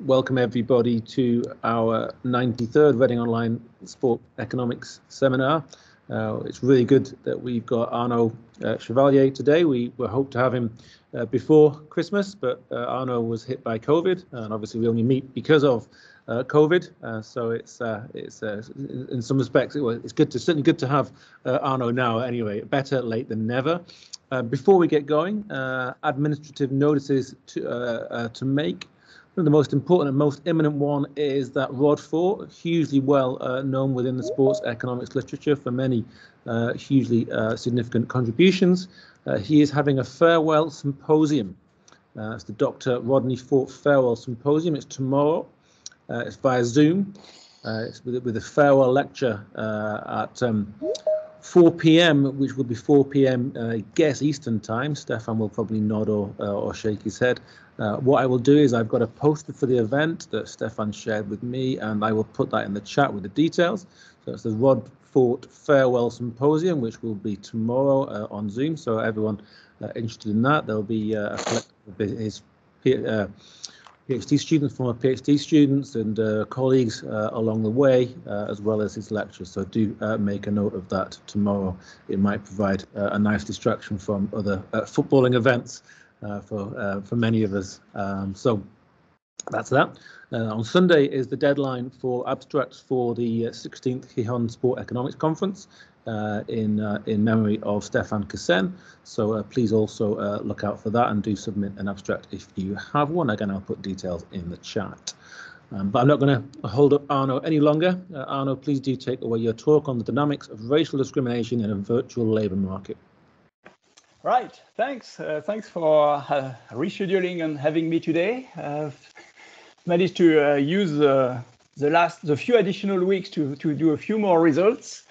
welcome everybody to our 93rd Reading Online Sport Economics Seminar. Uh, it's really good that we've got Arnaud uh, Chevalier today. We were hoped to have him uh, before Christmas, but uh, Arnaud was hit by COVID, and obviously we only meet because of uh, COVID. Uh, so it's it's in some respects it was, it's good to certainly good to have Arnaud now. Anyway, better late than never. before we get going, administrative notices to to make the most important and most imminent one is that Rod Fort, hugely well uh, known within the sports economics literature for many uh, hugely uh, significant contributions. Uh, he is having a farewell symposium. Uh, it's the Dr. Rodney Fort Farewell Symposium. It's tomorrow. Uh, it's via Zoom. it's with, with, a farewell lecture at um, 4 p.m., which will be 4 p.m. Uh, guess Eastern time. Stefan will probably nod or uh, or shake his head. Uh, what I will do is I've got a poster for the event that Stefan shared with me, and I will put that in the chat with the details. So it's the Rod Fort Farewell Symposium, which will be tomorrow uh, on Zoom. So everyone uh, interested in that, there'll be uh, a his PhD students, former PhD students, and uh, colleagues uh, along the way, uh, as well as his lectures. So do uh, make a note of that tomorrow. It might provide uh, a nice distraction from other uh, footballing events for for many of us. Um, so that's that. on Sunday is the deadline for abstracts for the 16th Gijón Sport Economics Conference in uh, in memory of Stefan Késenne. So uh, please also uh, look out for that and do submit an abstract if you have one. Again, I'll put details in the chat. Um, but I'm not going to hold up Arnaud any longer. Uh, Arnaud, please do take away your talk on the dynamics of racial discrimination in a virtual labour market. Right, thanks. Uh, thanks for rescheduling and having me today. I've managed to use the last, the few additional weeks to, to do a few more results.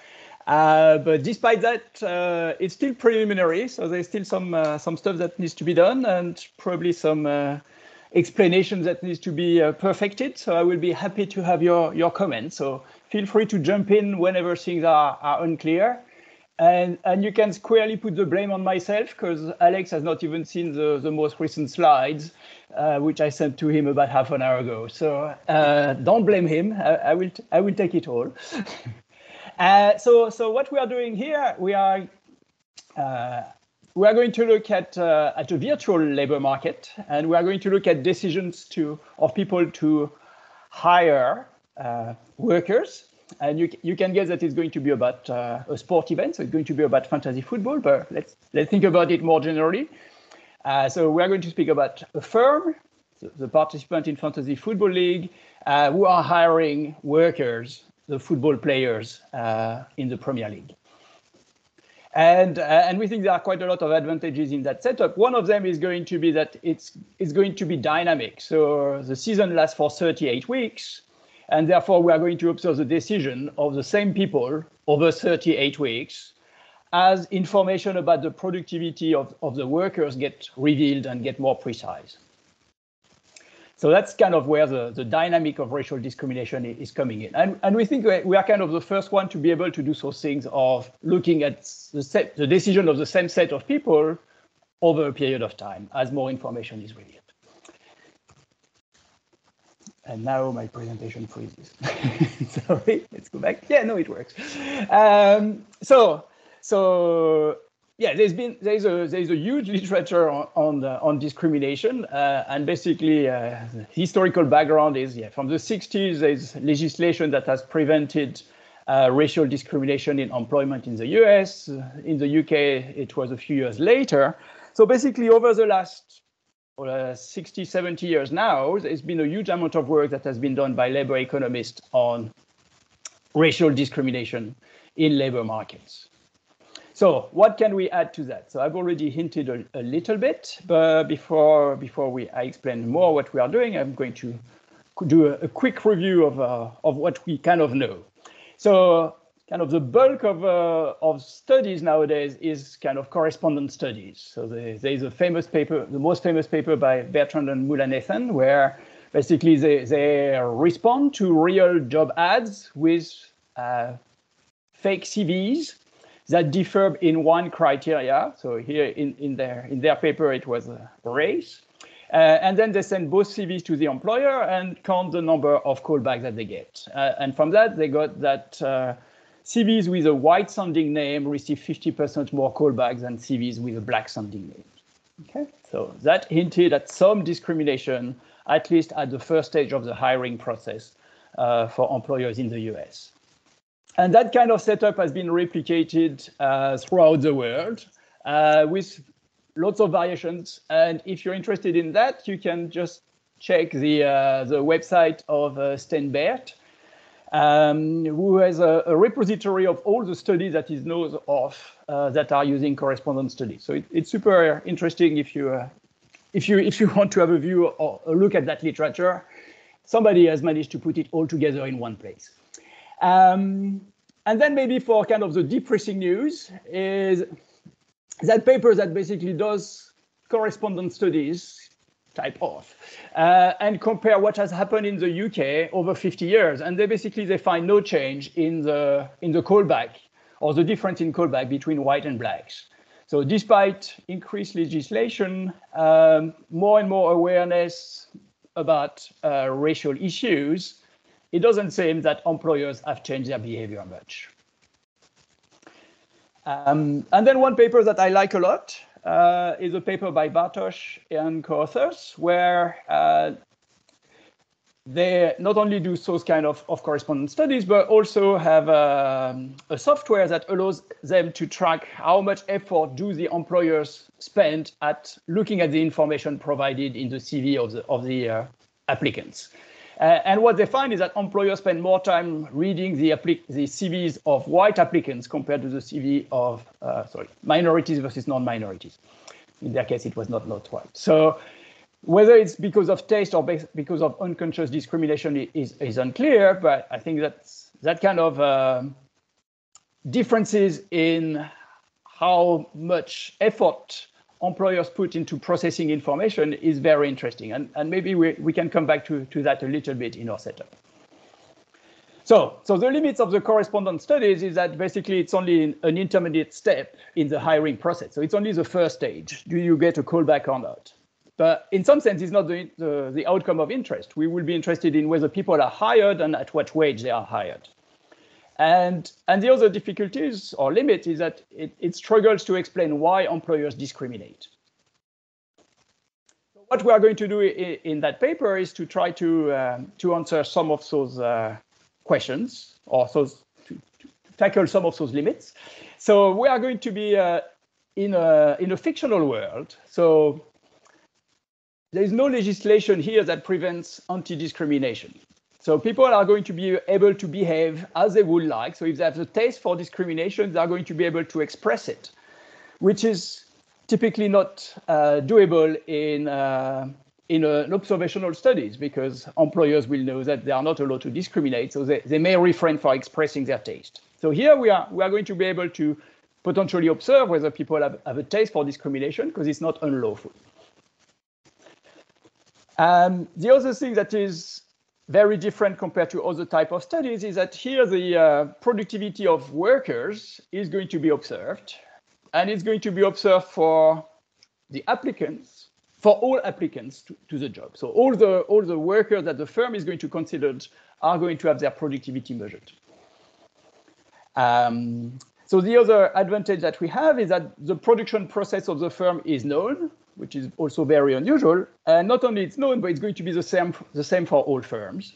Uh, but despite that, uh, it's still preliminary, so there's still some uh, some stuff that needs to be done, and probably some uh, explanations that needs to be uh, perfected. So I will be happy to have your your comments. So feel free to jump in whenever things are, are unclear, and and you can squarely put the blame on myself because Alex has not even seen the the most recent slides, which I sent to him about half an hour ago. So don't blame him. I, I will I will take it all. Uh, so, so what we are doing here, we are uh, we are going to look at uh, at a virtual labor market, and we are going to look at decisions to of people to hire uh, workers. And you you can guess that it's going to be about uh, a sport event, so it's going to be about fantasy football. But let's let's think about it more generally. Uh, so we are going to speak about a firm, the participant in fantasy football league, who are hiring workers the football players uh, in the Premier League. And, uh, and we think there are quite a lot of advantages in that setup. One of them is going to be that it's, it's going to be dynamic. So the season lasts for 38 weeks, and therefore we are going to observe the decision of the same people over 38 weeks as information about the productivity of, of the workers get revealed and get more precise. So that's kind of where the, the dynamic of racial discrimination is coming in. And, and we think we are kind of the first one to be able to do those things of looking at the, set, the decision of the same set of people over a period of time as more information is revealed. And now my presentation freezes. Sorry, let's go back. Yeah, no, it works. Um, so, so yeah, there's been there's a there's a huge literature on on, on discrimination, uh, and basically uh, historical background is yeah from the 60s there's legislation that has prevented uh, racial discrimination in employment in the U.S. In the U.K. it was a few years later. So basically over the last uh, 60, 70 years now, there's been a huge amount of work that has been done by labor economists on racial discrimination in labor markets. So what can we add to that? So I've already hinted a, a little bit, but before before we I explain more what we are doing, I'm going to do a, a quick review of uh, of what we kind of know. So kind of the bulk of uh, of studies nowadays is kind of correspondence studies. So there, there is a famous paper, the most famous paper by Bertrand and Mullainathan, where basically they, they respond to real job ads with uh, fake CVs that differ in one criteria. So here in, in, their, in their paper, it was race. Uh, and then they send both CVs to the employer and count the number of callbacks that they get. Uh, and from that, they got that uh, CVs with a white sounding name receive 50% more callbacks than CVs with a black sounding name. Okay, so that hinted at some discrimination, at least at the first stage of the hiring process uh, for employers in the US. And that kind of setup has been replicated uh, throughout the world uh, with lots of variations. And if you're interested in that, you can just check the, uh, the website of uh, Stijn Baert, um, who has a, a, repository of all the studies that he knows of uh, that are using correspondence studies. So it, it's super interesting if you, uh, if, you, if you want to have a view or a look at that literature. Somebody has managed to put it all together in one place. Um, and then maybe for kind of the depressing news is that paper that basically does correspondence studies type of uh, and compare what has happened in the UK over 50 years. And they basically they find no change in the in the callback or the difference in callback between white and blacks. So despite increased legislation, um, more and more awareness about uh, racial issues, it doesn't seem that employers have changed their behavior much. Um, and then one paper that I like a lot uh, is a paper by Bartoš and co-authors, where uh, they not only do those kind of, of correspondence studies, but also have um, a software that allows them to track how much effort do the employers spend at looking at the information provided in the CV of the, of the uh, applicants. Uh, and what they find is that employers spend more time reading the, the CVs of white applicants compared to the CV of, uh, sorry, minorities versus non-minorities. In their case, it was not not white. So whether it's because of taste or because of unconscious discrimination is, is unclear, but I think that's that kind of uh, differences in how much effort employers put into processing information is very interesting. And, and maybe we, we can come back to, to that a little bit in our setup. So, so the limits of the correspondence studies is that basically it's only an intermediate step in the hiring process. So it's only the first stage. Do you get a callback or not? But in some sense, it's not the, the, the outcome of interest. We will be interested in whether people are hired and at what wage they are hired. And, and the other difficulties or limit is that it, it struggles to explain why employers discriminate. So what we are going to do in, in that paper is to try to, um, to answer some of those uh, questions or those, to, to, tackle some of those limits. So we are going to be uh, in, a, in a fictional world. So there is no legislation here that prevents anti-discrimination. So people are going to be able to behave as they would like. So if they have a taste for discrimination, they're going to be able to express it, which is typically not uh, doable in uh, in an observational studies because employers will know that they are not allowed to discriminate, so they, they may refrain from expressing their taste. So here we are we are going to be able to potentially observe whether people have, have a taste for discrimination because it's not unlawful. Um, the other thing that is very different compared to other type of studies is that here the uh, productivity of workers is going to be observed and it's going to be observed for the applicants for all applicants to, to the job. So all the all the workers that the firm is going to consider are going to have their productivity measured. Um, so the other advantage that we have is that the production process of the firm is known which is also very unusual. And not only it's known, but it's going to be the same, the same for all firms.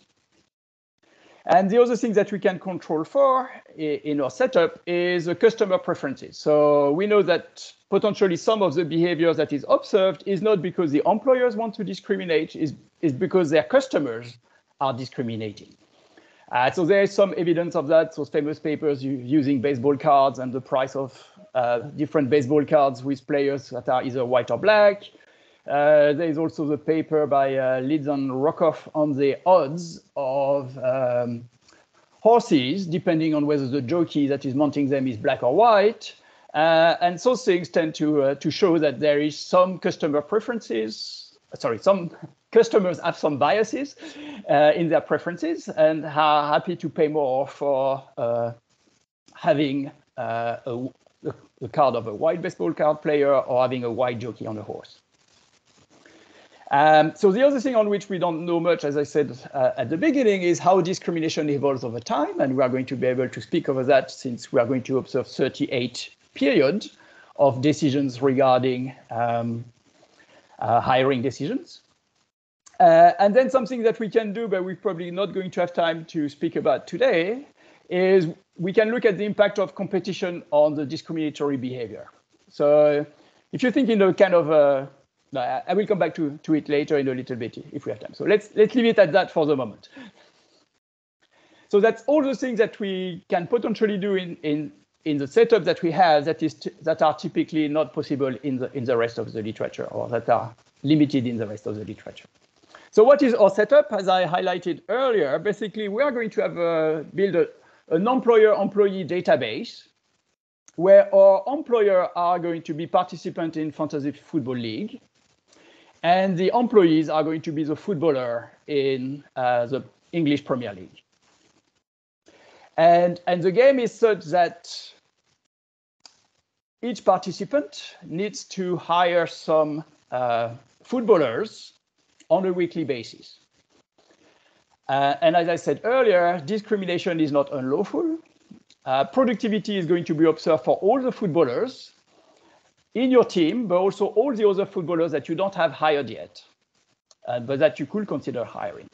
And the other thing that we can control for in our setup is the customer preferences. So we know that potentially some of the behaviors that is observed is not because the employers want to discriminate, is, is because their customers are discriminating. Uh, so there is some evidence of that. Those famous papers using baseball cards and the price of uh, different baseball cards with players that are either white or black. Uh, there is also the paper by uh, Leeds and Rockoff on the odds of um, horses, depending on whether the jockey that is mounting them is black or white. Uh, and those things tend to, uh, to show that there is some customer preferences, sorry, some customers have some biases uh, in their preferences and are happy to pay more for uh, having uh, a, the card of a white baseball card player or having a white jockey on a horse. Um, so the other thing on which we don't know much, as I said uh, at the beginning, is how discrimination evolves over time. And we are going to be able to speak over that since we are going to observe 38 periods of decisions regarding um, uh, hiring decisions. Uh, and then something that we can do, but we're probably not going to have time to speak about today, is we can look at the impact of competition on the discriminatory behavior. So if you think in a kind of uh, a I will come back to, to it later in a little bit if we have time. So let's let's leave it at that for the moment. So that's all the things that we can potentially do in in in the setup that we have that is that are typically not possible in the in the rest of the literature or that are limited in the rest of the literature. So what is our setup? As I highlighted earlier, basically we are going to have a, build a, an employer-employee database where our employer are going to be participant in fantasy football league and the employees are going to be the footballer in uh, the English Premier League. And, and the game is such that each participant needs to hire some uh, footballers on a weekly basis. Uh, and as I said earlier, discrimination is not unlawful. Uh, productivity is going to be observed for all the footballers in your team, but also all the other footballers that you don't have hired yet, uh, but that you could consider hiring.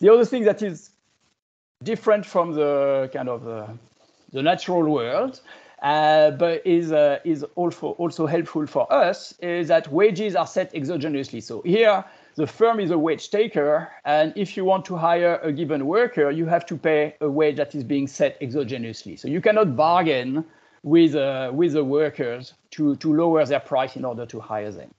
The other thing that is different from the kind of uh, the natural world, uh, but is uh, is also also helpful for us is that wages are set exogenously. So here the firm is a wage taker, and if you want to hire a given worker, you have to pay a wage that is being set exogenously. So you cannot bargain with, uh, with the workers to, to lower their price in order to hire them.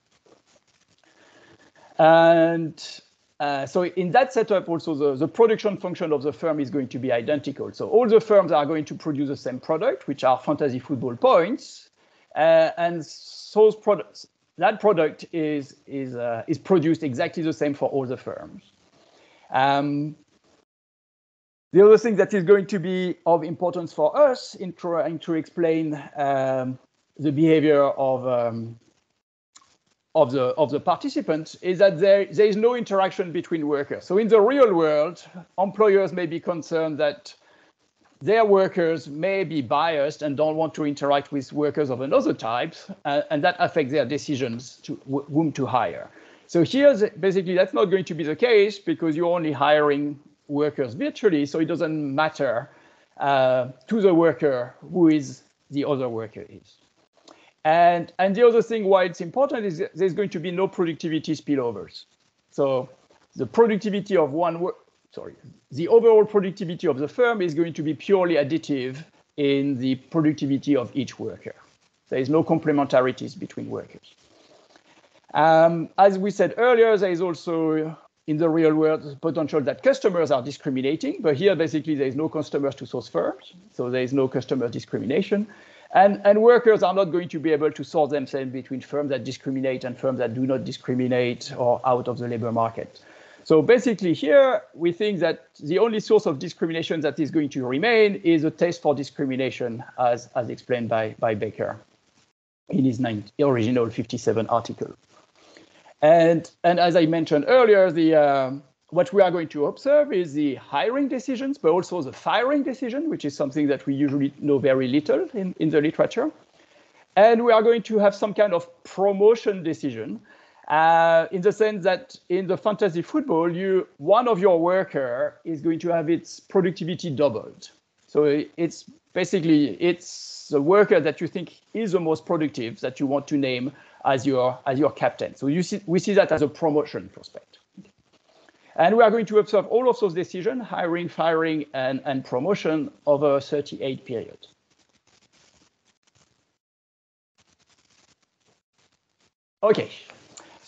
And uh, so in that setup, also the, the production function of the firm is going to be identical. So all the firms are going to produce the same product, which are fantasy football points. Uh, and those products, that product is, is, uh, is produced exactly the same for all the firms. Um, the other thing that is going to be of importance for us in trying to explain um, the behavior of um, of the of the participants is that there there is no interaction between workers. So in the real world, employers may be concerned that their workers may be biased and don't want to interact with workers of another type, uh, and that affects their decisions to whom to hire. So here's basically, that's not going to be the case because you're only hiring workers virtually, so it doesn't matter uh, to the worker who is the other worker is. And, and the other thing why it's important is there's going to be no productivity spillovers. So the productivity of one, sorry, the overall productivity of the firm is going to be purely additive in the productivity of each worker. There is no complementarities between workers. Um, as we said earlier, there is also in the real world the potential that customers are discriminating, but here basically there is no customers to source firms, so there is no customer discrimination. And, and workers are not going to be able to sort themselves between firms that discriminate and firms that do not discriminate or out of the labor market. So basically here, we think that the only source of discrimination that is going to remain is a test for discrimination as, as explained by, by Becker in his original 57 article. And, and as I mentioned earlier, the, uh, what we are going to observe is the hiring decisions, but also the firing decision, which is something that we usually know very little in, in the literature. And we are going to have some kind of promotion decision uh, in the sense that in the fantasy football, you one of your worker is going to have its productivity doubled. So it's basically it's the worker that you think is the most productive that you want to name as your, as your captain. So you see, we see that as a promotion prospect. And we are going to observe all of those decisions, hiring, firing, and, and promotion over a 38 period. Okay,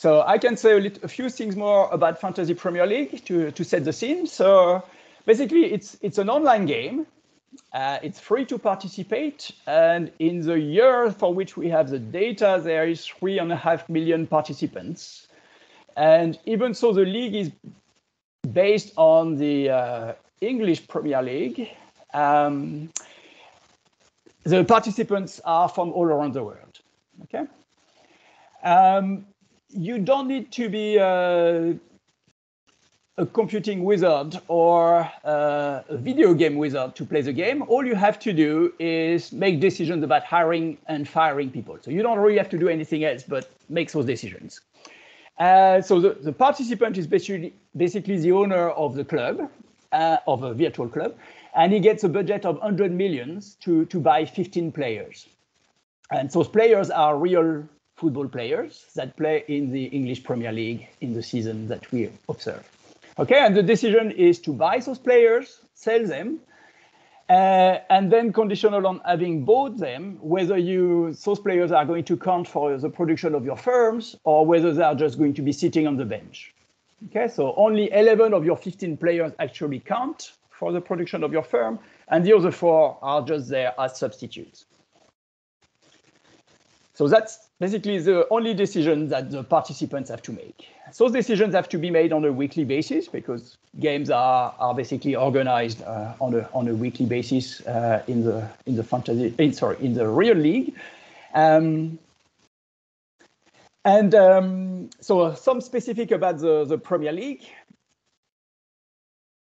so I can say a, little, a, few things more about Fantasy Premier League to, to set the scene. So basically, it's, it's an online game uh, it's free to participate. And in the year for which we have the data, there is three and a half million participants. And even so, the league is based on the uh, English Premier League. Um, the participants are from all around the world. Okay. Um, you don't need to be uh, a computing wizard or uh, a video game wizard to play the game. All you have to do is make decisions about hiring and firing people. So you don't really have to do anything else but make those decisions. Uh, so the, the, participant is basically, basically the owner of the club, uh, of a virtual club, and he gets a budget of 100 millions to, to buy 15 players. And those players are real football players that play in the English Premier League in the season that we observe. Okay, and the decision is to buy those players, sell them, uh, and then conditional on having bought them, whether you those players are going to count for the production of your firms or whether they are just going to be sitting on the bench. Okay, so only 11 of your 15 players actually count for the production of your firm, and the other four are just there as substitutes. So that's basically the only decision that the participants have to make. Those decisions have to be made on a weekly basis because games are, are basically organized uh, on, a, on a weekly basis uh, in the in the fantasy in, sorry in the real league. Um, and um, so some specific about the, the Premier League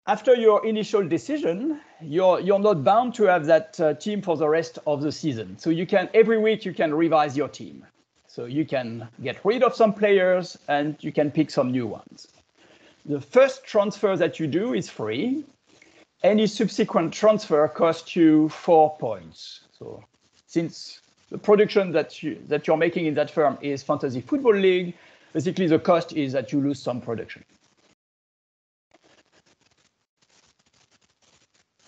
after your initial decision, you're you're not bound to have that uh, team for the rest of the season. So you can every week you can revise your team. So you can get rid of some players and you can pick some new ones. The first transfer that you do is free. Any subsequent transfer costs you four points. So since the production that you that you're making in that firm is fantasy football league, basically the cost is that you lose some production.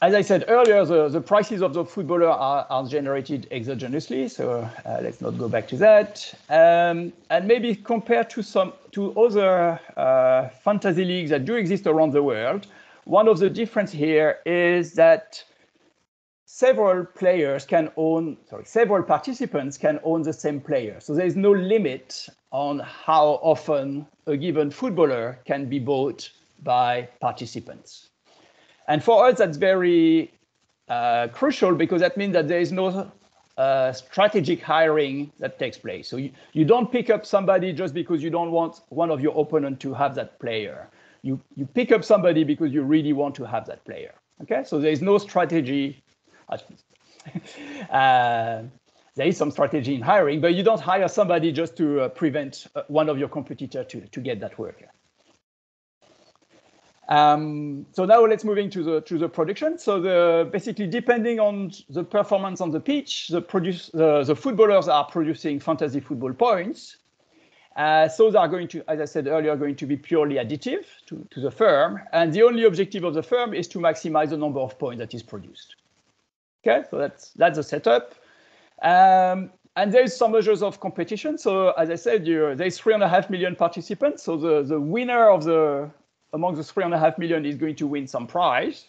As I said earlier, the, the prices of the footballer are, are generated exogenously, so uh, let's not go back to that. Um, and maybe compared to some to other uh, fantasy leagues that do exist around the world, one of the difference here is that several players can own, sorry, several participants can own the same player. So there is no limit on how often a given footballer can be bought by participants. And for us, that's very uh, crucial because that means that there is no uh, strategic hiring that takes place. So you, you don't pick up somebody just because you don't want one of your opponent to have that player. You, you pick up somebody because you really want to have that player. Okay, so there is no strategy. uh, there is some strategy in hiring, but you don't hire somebody just to uh, prevent uh, one of your competitor to, to get that worker. Um, so now let's move into the to the production. So the basically depending on the performance on the pitch, the produce the, the footballers are producing fantasy football points. Uh, so they are going to, as I said earlier, going to be purely additive to, to the firm. And the only objective of the firm is to maximize the number of points that is produced. Okay, so that's that's the setup. Um, and there's some measures of competition. So as I said, there's three and a half million participants. So the, the winner of the among the three and a half million is going to win some prize.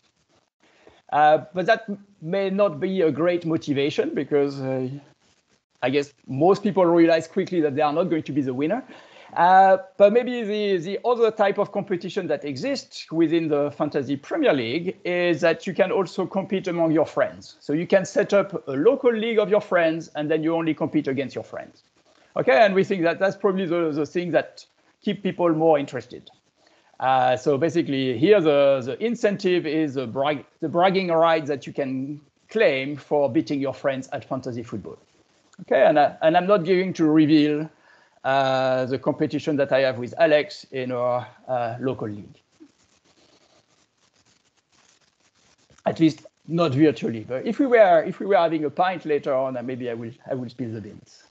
Uh, but that may not be a great motivation because uh, I guess most people realize quickly that they are not going to be the winner. Uh, but maybe the, the other type of competition that exists within the Fantasy Premier League is that you can also compete among your friends. So you can set up a local league of your friends and then you only compete against your friends. Okay, and we think that that's probably the, the thing that keep people more interested. Uh, so basically here the, the incentive is the, brag, the bragging rights that you can claim for beating your friends at fantasy football. Okay, and, uh, and I'm not going to reveal uh, the competition that I have with Alex in our uh, local league. At least not virtually, but if we were if we were having a pint later on, maybe I will I will spill the beans.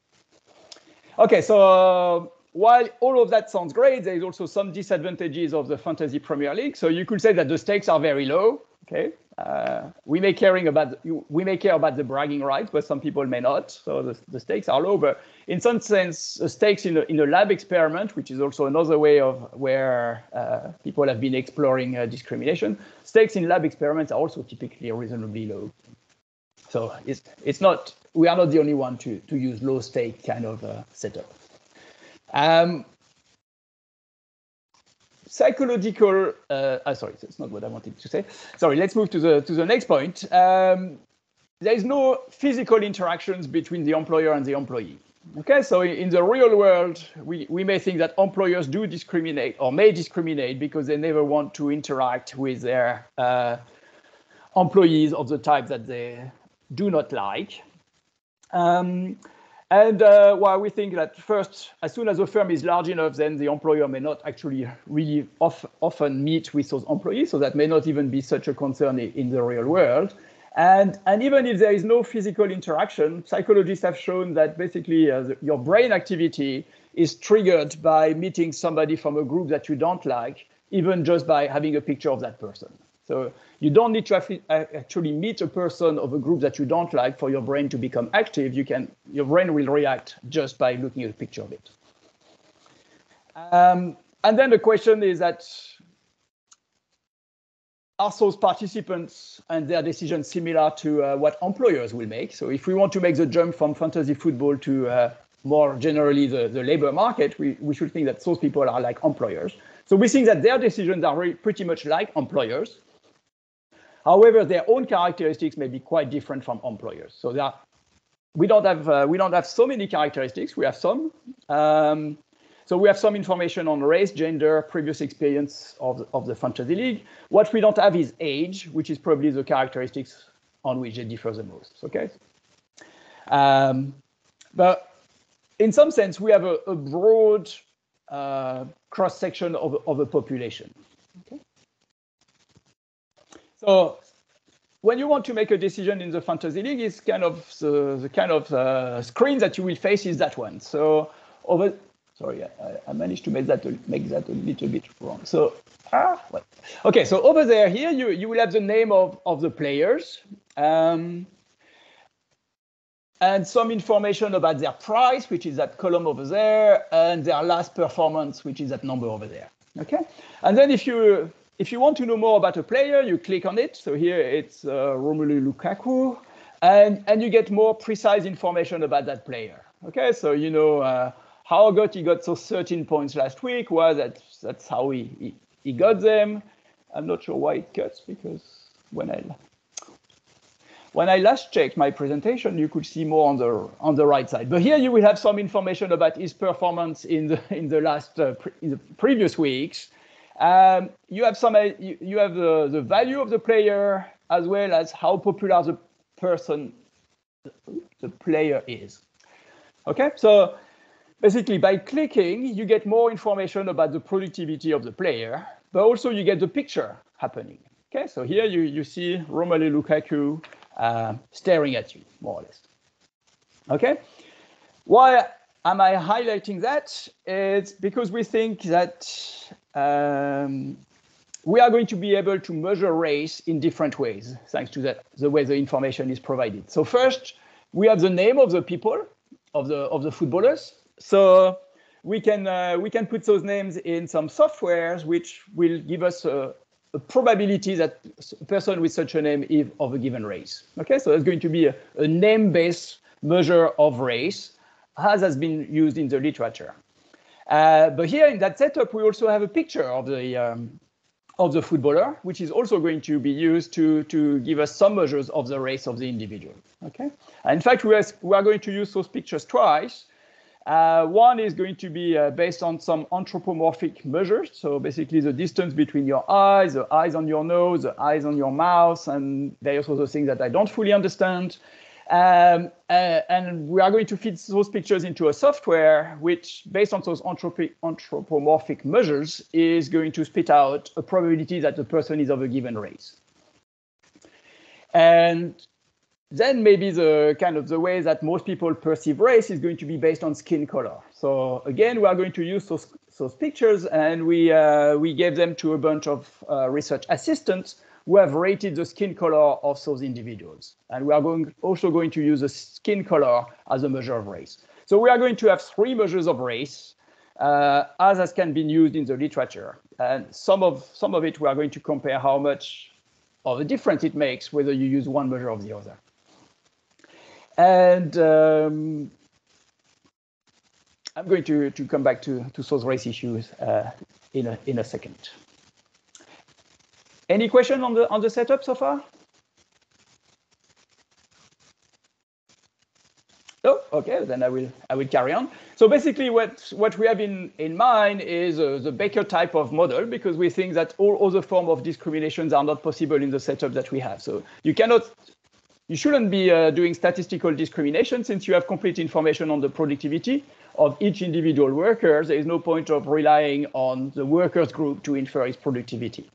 Okay, so while all of that sounds great, there is also some disadvantages of the Fantasy Premier League. So you could say that the stakes are very low. Okay, uh, we may caring about we may care about the bragging rights, but some people may not. So the, the stakes are low. But in some sense, the stakes in a, in a lab experiment, which is also another way of where uh, people have been exploring uh, discrimination, stakes in lab experiments are also typically reasonably low. So it's it's not we are not the only one to to use low stake kind of uh, setup. Um, psychological, uh, uh, sorry, that's not what I wanted to say. Sorry, let's move to the, to the next point. Um, there is no physical interactions between the employer and the employee. Okay, so in the real world, we, we may think that employers do discriminate or may discriminate because they never want to interact with their uh, employees of the type that they do not like. Um, and uh, well, we think that first, as soon as a firm is large enough, then the employer may not actually really of, often meet with those employees, so that may not even be such a concern in the real world. And, and even if there is no physical interaction, psychologists have shown that basically uh, the, your brain activity is triggered by meeting somebody from a group that you don't like, even just by having a picture of that person. So you don't need to actually meet a person of a group that you don't like for your brain to become active. You can, your brain will react just by looking at a picture of it. Um, and then the question is that are those participants and their decisions similar to uh, what employers will make? So if we want to make the jump from fantasy football to uh, more generally the, the labor market, we, we should think that those people are like employers. So we think that their decisions are pretty much like employers. However, their own characteristics may be quite different from employers. So we don't have uh, we don't have so many characteristics. We have some. Um, so we have some information on race, gender, previous experience of the, of the fantasy league. What we don't have is age, which is probably the characteristics on which they differ the most. Okay. Um, but in some sense, we have a, a broad uh, cross section of, of the population. Okay. So when you want to make a decision in the fantasy league, it's kind of the, the kind of uh, screen that you will face is that one. So over Sorry, I, I, managed to make that make that a little bit wrong. So ah, what? Okay, so over there here you you will have the name of of the players. Um, and some information about their price, which is that column over there, and their last performance, which is that number over there. Okay, and then if you if you want to know more about a player, you click on it. So here it's uh, Romelu Lukaku, and and you get more precise information about that player. Okay, so you know uh, how got he got those 13 points last week? Well, that's that's how he, he, he got them. I'm not sure why it cuts because when I when I last checked my presentation, you could see more on the on the right side. But here you will have some information about his performance in the in the last uh, in the previous weeks. Um, you have some you, you have the, the value of the player as well as how popular the person the player is. Okay, so basically by clicking, you get more information about the productivity of the player, but also you get the picture happening. Okay, so here you, you see Romelu Lukaku uh, staring at you, more or less. Okay, why am I highlighting that? It's because we think that um, we are going to be able to measure race in different ways, thanks to the way the information is provided. So first, we have the name of the people, of the, of the footballers. So we can uh, we can put those names in some softwares which will give us a, a, probability that a person with such a name is of a given race. Okay, so there's going to be a, a name-based measure of race, as has been used in the literature. Uh, but here in that setup, we also have a picture of the um, of the footballer, which is also going to be used to, to give us some measures of the race of the individual. Okay. And in fact, we are, we are going to use those pictures twice uh, one is going to be uh, based on some anthropomorphic measures. So basically the distance between your eyes, the eyes on your nose, the eyes on your mouth, and various other things that I don't fully understand. Um, uh, and we are going to feed those pictures into a software which, based on those anthropomorphic measures, is going to spit out a probability that the person is of a given race. And then maybe the kind of the way that most people perceive race is going to be based on skin color. So again, we are going to use those, those pictures and we, uh, we gave them to a bunch of uh, research assistants who have rated the skin color of those individuals. And we are going, also going to use the skin color as a measure of race. So we are going to have three measures of race uh, as has can be used in the literature. And some of, some of it we are going to compare how much of a difference it makes whether you use one measure or the other. And um, I'm going to, to come back to, to those race issues uh, in, a, in a second. Any question on the, on the setup so far? Oh, okay, then I will I will carry on. So basically, what what we have in in mind is uh, the Becker type of model because we think that all other form of discriminations are not possible in the setup that we have. So you cannot. You shouldn't be uh, doing statistical discrimination since you have complete information on the productivity of each individual worker. There is no point of relying on the workers group to infer its productivity.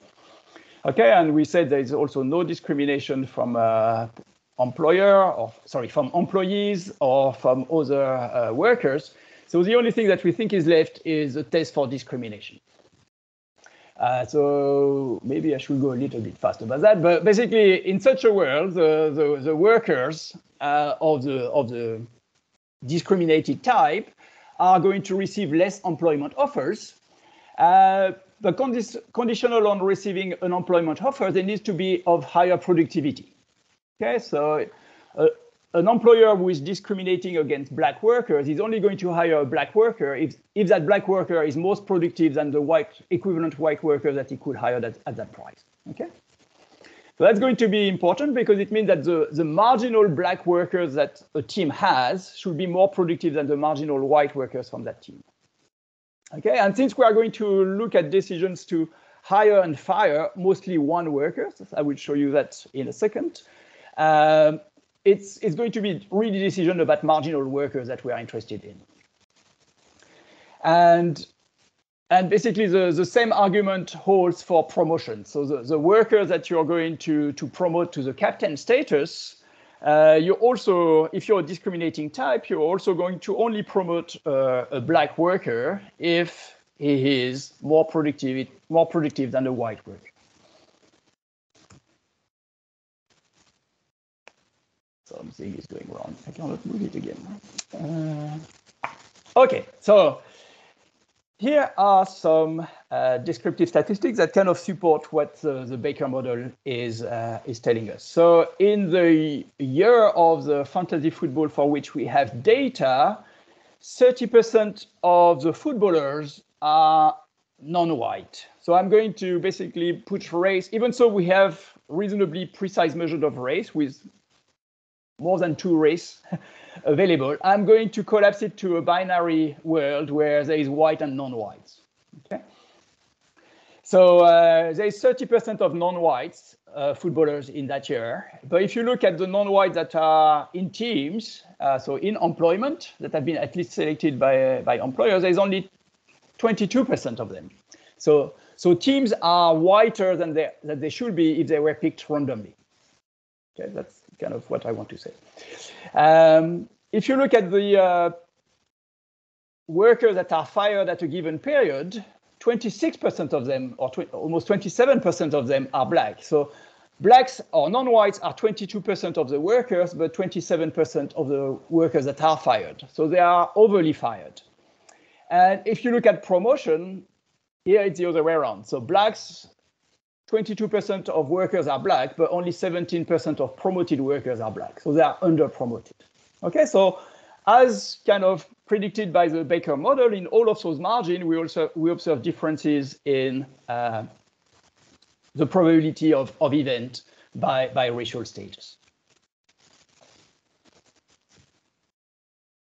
Okay, and we said there is also no discrimination from uh, employer or sorry from employees or from other uh, workers. So the only thing that we think is left is a test for discrimination. Uh, so maybe I should go a little bit faster about that. But basically, in such a world, the, the, the workers uh, of the of the discriminated type are going to receive less employment offers. But condi conditional on receiving an employment offer, they need to be of higher productivity. Okay, so uh, an employer who is discriminating against black workers is only going to hire a black worker if, if that black worker is most productive than the white equivalent white worker that he could hire that, at that price. Okay, so that's going to be important because it means that the, the marginal black workers that a team has should be more productive than the marginal white workers from that team. Okay, and since we are going to look at decisions to hire and fire mostly one workers, I will show you that in a second. Um, it's, it's going to be really decision about marginal workers that we are interested in. And, and basically the, the same argument holds for promotion. So the, the workers that you're going to, to promote to the captain status, uh, you're also, if you're a discriminating type, you're also going to only promote uh, a black worker if he is more productive, more productive than a white worker. something is going wrong. I cannot move it again. Uh, okay, so here are some uh, descriptive statistics that kind of support what the, the Becker model is, uh, is telling us. So in the year of the fantasy football for which we have data, 30% of the footballers are non-white. So I'm going to basically put race, even so we have reasonably precise measure of race with more than two race available, I'm going to collapse it to a binary world where there is white and non-whites. Okay. So uh, there is 30% of non-whites uh, footballers in that year. But if you look at the non-whites that are in teams, uh, so in employment, that have been at least selected by, by employers, there's only 22% of them. So, so teams are whiter than they, than they should be if they were picked randomly. Okay, that's kind of what I want to say. Um, if you look at the uh, workers that are fired at a given period, 26% of them, or tw almost 27% of them are black. So blacks or non-whites are 22% of the workers, but 27% of the workers that are fired. So they are overly fired. And if you look at promotion, here it's the other way around. So blacks 22% of workers are black, but only 17% of promoted workers are black. So they are under promoted. Okay, so as kind of predicted by the Becker model, in all of those margins, we also we observe differences in uh, the probability of, of event by, by racial status.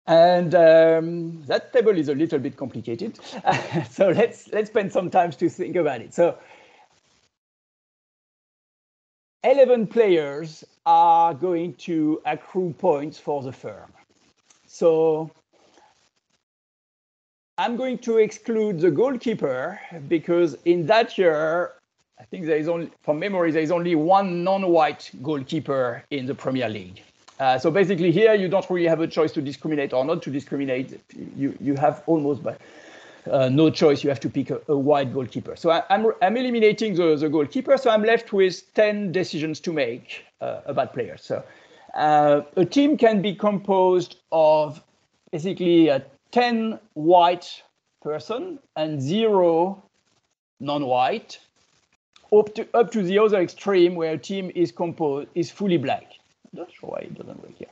And um, that table is a little bit complicated. so let's let's spend some time to think about it. So 11 players are going to accrue points for the firm. So I'm going to exclude the goalkeeper because in that year, I think there is only, from memory, there is only one non-white goalkeeper in the Premier League. Uh, so basically here, you don't really have a choice to discriminate or not to discriminate. You, you have almost, but uh, no choice, you have to pick a, a white goalkeeper. So I, am I'm, I'm eliminating the, the goalkeeper, so I'm left with 10 decisions to make uh, about players. So uh, a team can be composed of basically a 10 white person and zero non-white, up to, up to the other extreme where a team is composed is fully black. I'm not sure why it doesn't work here.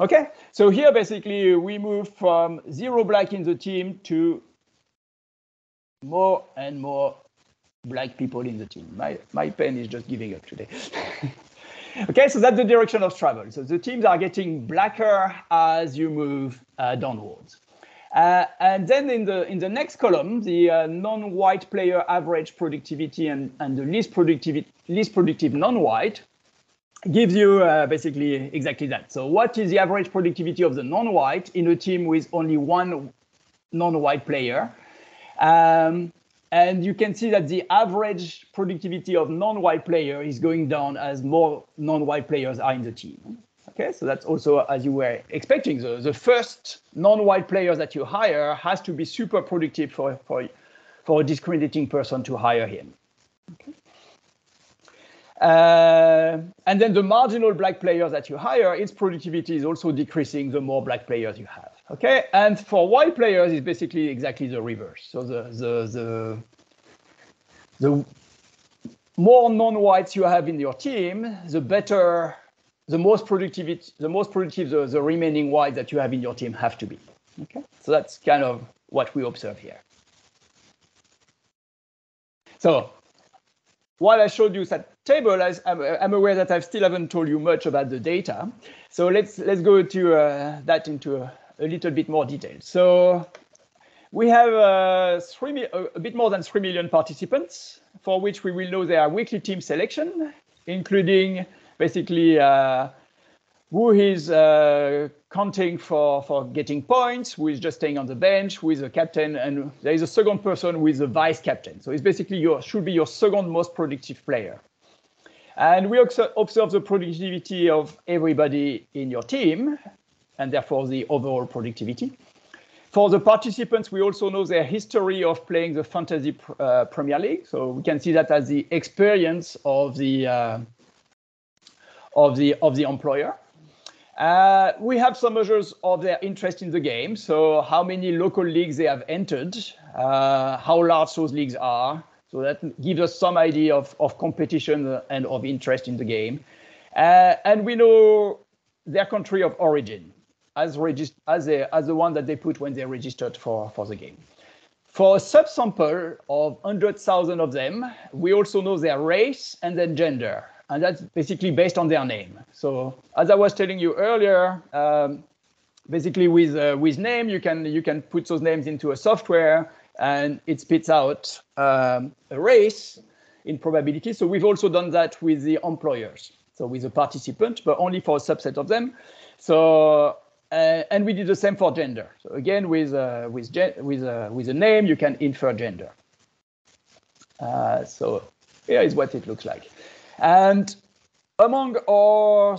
Okay, so here basically we move from zero black in the team to more and more black people in the team. My, my pen is just giving up today. okay, so that's the direction of travel. So the teams are getting blacker as you move uh, downwards. Uh, and then in the in the next column, the uh, non-white player average productivity and, and the least productive least productive non-white gives you uh, basically exactly that. So what is the average productivity of the non-white in a team with only one non-white player? Um, and you can see that the average productivity of non-white player is going down as more non-white players are in the team. Okay, so that's also as you were expecting. The, the first non-white player that you hire has to be super productive for, for, for a discriminating person to hire him. Uh, and then the marginal black players that you hire, its productivity is also decreasing the more black players you have. Okay, and for white players, it's basically exactly the reverse. So the the the the more non-whites you have in your team, the better, the most productivity, the most productive the, the remaining whites that you have in your team have to be. Okay, so that's kind of what we observe here. So while I showed you that table, I, am aware that I still haven't told you much about the data. So let's let's go to uh, that into a, a, little bit more detail. So we have uh, three, a bit more than 3 million participants, for which we will know their weekly team selection, including basically uh, who is uh, counting for, for getting points, who is just staying on the bench, who is a captain, and there is a second person who is a vice captain. So it's basically your should be your second most productive player. And we also observe the productivity of everybody in your team, and therefore the overall productivity. For the participants, we also know their history of playing the Fantasy uh, Premier League. So we can see that as the experience of the uh, of the of the employer. Uh, we have some measures of their interest in the game. So how many local leagues they have entered, uh, how large those leagues are. So that gives us some idea of, of competition and of interest in the game. Uh, and we know their country of origin as, as, a, as the one that they put when they registered for, for the game. For a subsample of 100,000 of them, we also know their race and then gender and that's basically based on their name. So as I was telling you earlier, um, basically with uh, with name, you can you can put those names into a software and it spits out um, a race in probability. So we've also done that with the employers, so with the participant, but only for a subset of them. So uh, and we did the same for gender. So again, with uh, with with uh, with a name, you can infer gender. Uh, so here is what it looks like. And among our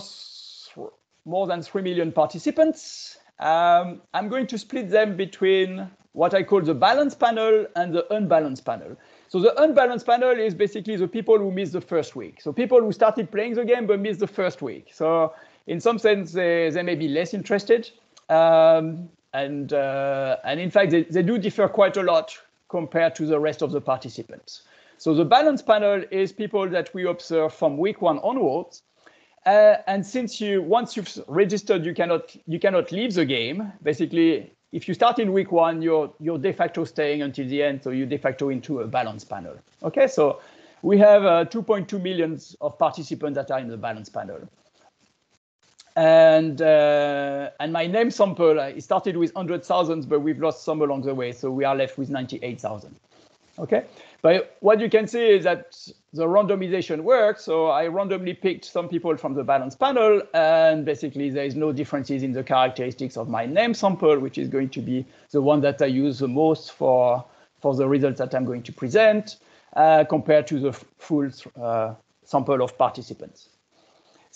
more than 3 million participants, um, I'm going to split them between what I call the balanced panel and the unbalanced panel. So the unbalanced panel is basically the people who missed the first week. So people who started playing the game but missed the first week. So in some sense, they, they may be less interested. Um, and, uh, and in fact, they, they do differ quite a lot compared to the rest of the participants. So the balance panel is people that we observe from week one onwards. Uh, and since you once you've registered, you cannot you cannot leave the game. Basically, if you start in week one, you're you're de facto staying until the end, so you de facto into a balance panel. Okay, so we have uh, 2.2 millions of participants that are in the balance panel. And uh, and my name sample, uh, it started with hundred thousands, but we've lost some along the way, so we are left with 98,000. Okay, but what you can see is that the randomization works. So I randomly picked some people from the balance panel, and basically there is no differences in the characteristics of my name sample, which is going to be the one that I use the most for, for the results that I'm going to present, uh, compared to the full uh, sample of participants.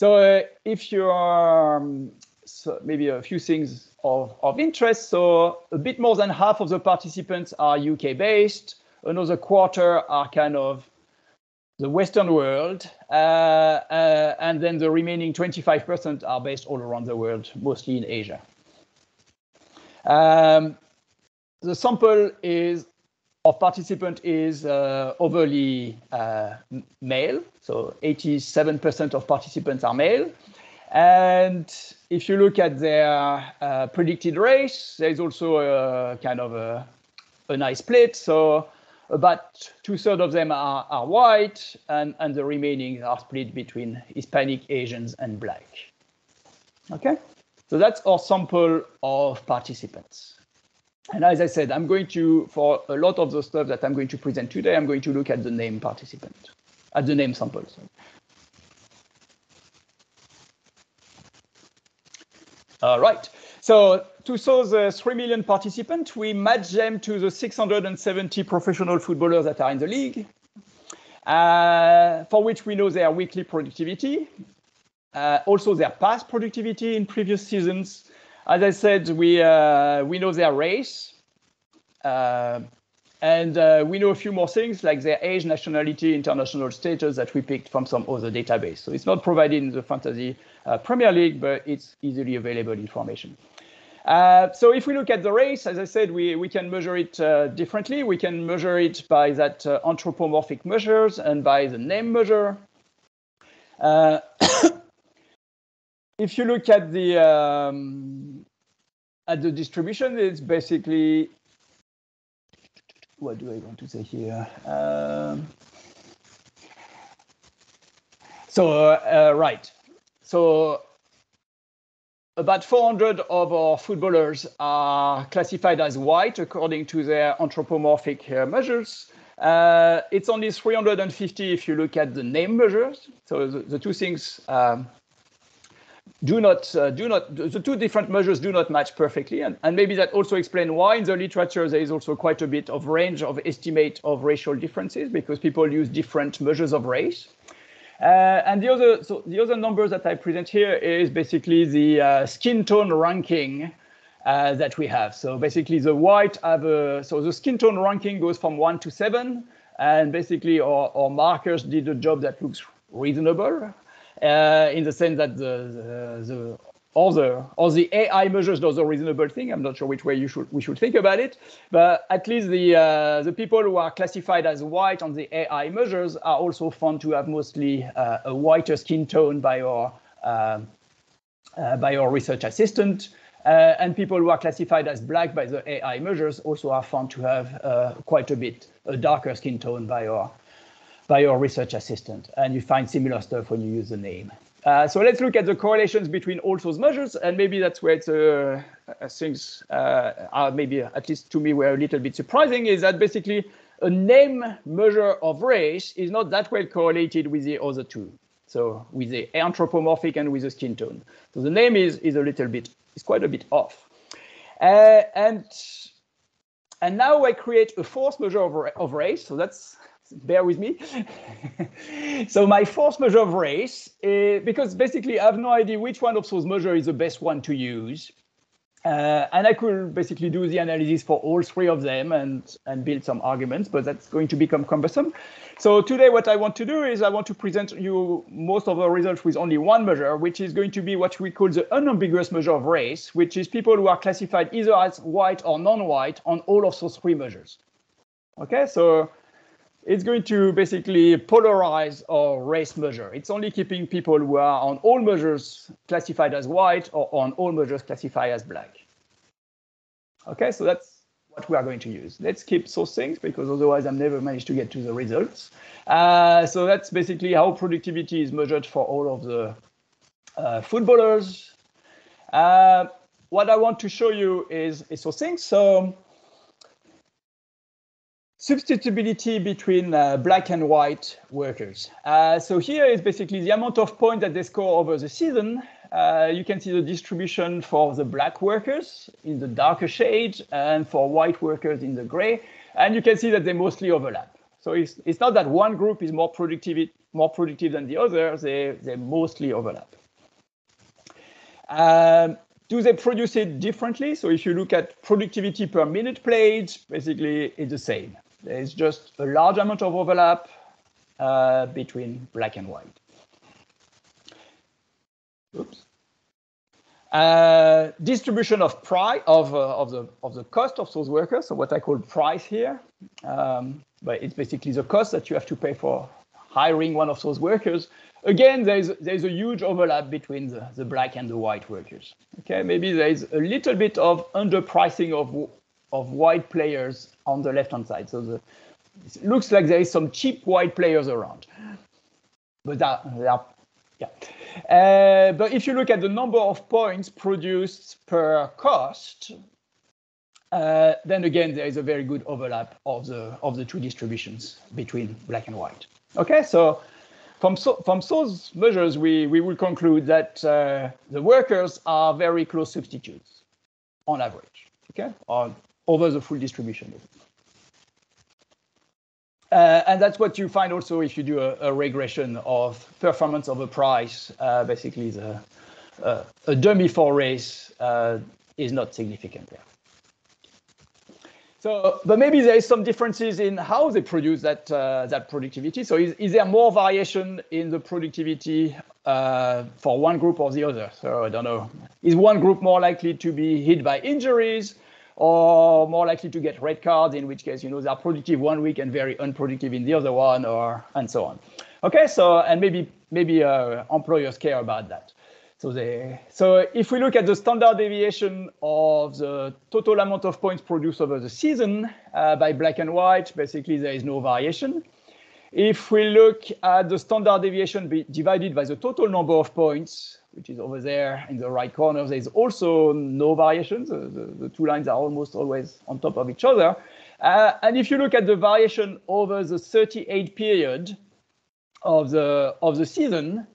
So uh, if you're um, so maybe a few things of, of interest. So a bit more than half of the participants are UK based another quarter are kind of the Western world, uh, uh, and then the remaining 25% are based all around the world, mostly in Asia. Um, the sample is of participant is uh, overly uh, male, so 87% of participants are male. And if you look at their uh, predicted race, there's also a kind of a, a nice split. So about two-thirds of them are, are white, and, and the remaining are split between Hispanic, Asians, and black. Okay, so that's our sample of participants. And as I said, I'm going to, for a lot of the stuff that I'm going to present today, I'm going to look at the name participant, at the name sample. Sorry. All right. So to those uh, 3 million participants, we match them to the 670 professional footballers that are in the league, uh, for which we know their weekly productivity, uh, also their past productivity in previous seasons. As I said, we, uh, we know their race, uh, and uh, we know a few more things like their age, nationality, international status that we picked from some other database. So it's not provided in the Fantasy uh, Premier League, but it's easily available information. Uh, so if we look at the race, as I said, we, we can measure it uh, differently. We can measure it by that anthropomorphic measures and by the name measure. If you look at the um, at the distribution, it's basically what do I want to say here? Um, so uh, right, so about 400 of our footballers are classified as white according to their anthropomorphic uh, measures. Uh, it's only 350 if you look at the name measures. So the, the two things um, do not uh, do not the two different measures do not match perfectly, and, and maybe that also explains why in the literature there is also quite a bit of range of estimate of racial differences because people use different measures of race. Uh, and the other, so the other numbers that I present here is basically the uh, skin tone ranking uh, that we have. So basically the white have a, so the skin tone ranking goes from one to seven. And basically our, our markers did a job that looks reasonable uh, in the sense that the, the, the all the the AI measures does a reasonable thing. I'm not sure which way you should we should think about it, but at least the uh, the people who are classified as white on the AI measures are also found to have mostly uh, a whiter skin tone by our uh, uh by our research assistant. Uh, and people who are classified as black by the AI measures also are found to have uh, quite a bit a darker skin tone by our by your research assistant. And you find similar stuff when you use the name. Uh, so let's look at the correlations between all those measures, and maybe that's where uh, things uh, are maybe, at least to me, were a little bit surprising, is that basically a name measure of race is not that well correlated with the other two. So with the anthropomorphic and with the skin tone. So the name is, is a little bit, is quite a bit off. Uh, and, and now I create a fourth measure of, of race. So that's bear with me. so my fourth measure of race, uh, because basically I have no idea which one of those measures is the best one to use. Uh, and I could basically do the analysis for all three of them and, and build some arguments, but that's going to become cumbersome. So today what I want to do is I want to present you most of the results with only one measure, which is going to be what we call the unambiguous measure of race, which is people who are classified either as white or non-white on all of those three measures. Okay, so it's going to basically polarize our race measure. It's only keeping people who are on all measures classified as white or on all measures classified as black. Okay, so that's what we are going to use. Let's keep things because otherwise I'm never managed to get to the results. Uh, so that's basically how productivity is measured for all of the uh, footballers. Uh, what I want to show you is, is things. So substitutability between uh, black and white workers. Uh, so here is basically the amount of points that they score over the season. Uh, you can see the distribution for the black workers in the darker shade and for white workers in the gray. And you can see that they mostly overlap. So it's, it's not that one group is more productive, more productive than the other, they, they mostly overlap. Um, do they produce it differently? So if you look at productivity per minute played, basically it's the same. There's just a large amount of overlap uh, between black and white. Oops. Uh, distribution of price of, uh, of the of the cost of those workers, so what I call price here, um, but it's basically the cost that you have to pay for hiring one of those workers. Again, there's there's a huge overlap between the, the black and the white workers. Okay, maybe there's a little bit of underpricing of of white players on the left-hand side. So the, it looks like there is some cheap white players around. But that, that yeah. Uh, but if you look at the number of points produced per cost, uh, then again, there is a very good overlap of the of the two distributions between black and white. Okay, so from so, from those measures, we we will conclude that uh, the workers are very close substitutes on average. Okay, on over the full distribution. Uh, and that's what you find also if you do a, a regression of performance of a price. Uh, basically, the uh, a dummy for race uh, is not significant there. So, but maybe there is some differences in how they produce that uh, that productivity. So, is, is there more variation in the productivity uh, for one group or the other? So, I don't know. Is one group more likely to be hit by injuries? Or more likely to get red cards, in which case, you know, they're productive one week and very unproductive in the other one, or and so on. Okay, so and maybe maybe uh, employers care about that. So they so if we look at the standard deviation of the total amount of points produced over the season uh, by black and white, basically there is no variation. If we look at the standard deviation divided by the total number of points, which is over there in the right corner, there is also no variation. The, the, the, two lines are almost always on top of each other. Uh, and if you look at the variation over the 38 period of the, of the season,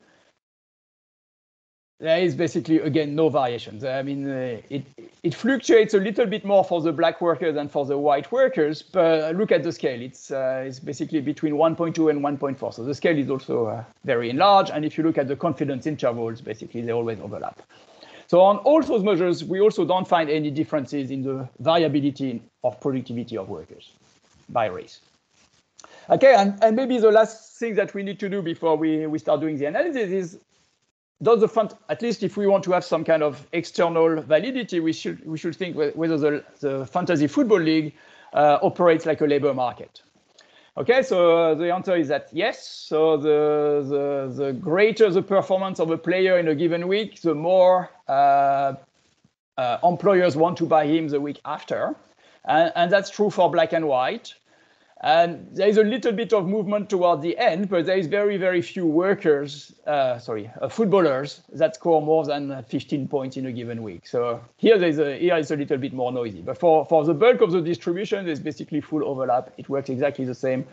there is basically, again, no variations. I mean, uh, it, it fluctuates a little bit more for the black workers than for the white workers, but look at the scale. It's, uh, it's basically between 1.2 and 1.4. So the scale is also uh, very large. And if you look at the confidence intervals, basically they always overlap. So on all those measures, we also don't find any differences in the variability of productivity of workers by race. Okay, and, and maybe the last thing that we need to do before we, we start doing the analysis is does the fund, at least if we want to have some kind of external validity, we should, we should think whether the, the fantasy football league uh, operates like a labor market. Okay, so the answer is that yes. So the, the, the greater the performance of a player in a given week, the more uh, uh employers want to buy him the week after. And, and that's true for black and white. And there is a little bit of movement toward the end, but there is very, very few workers, uh, sorry, uh, footballers that score more than 15 points in a given week. So here there's a, here it's a little bit more noisy. But for, for the bulk of the distribution, there's basically full overlap. It works exactly the same.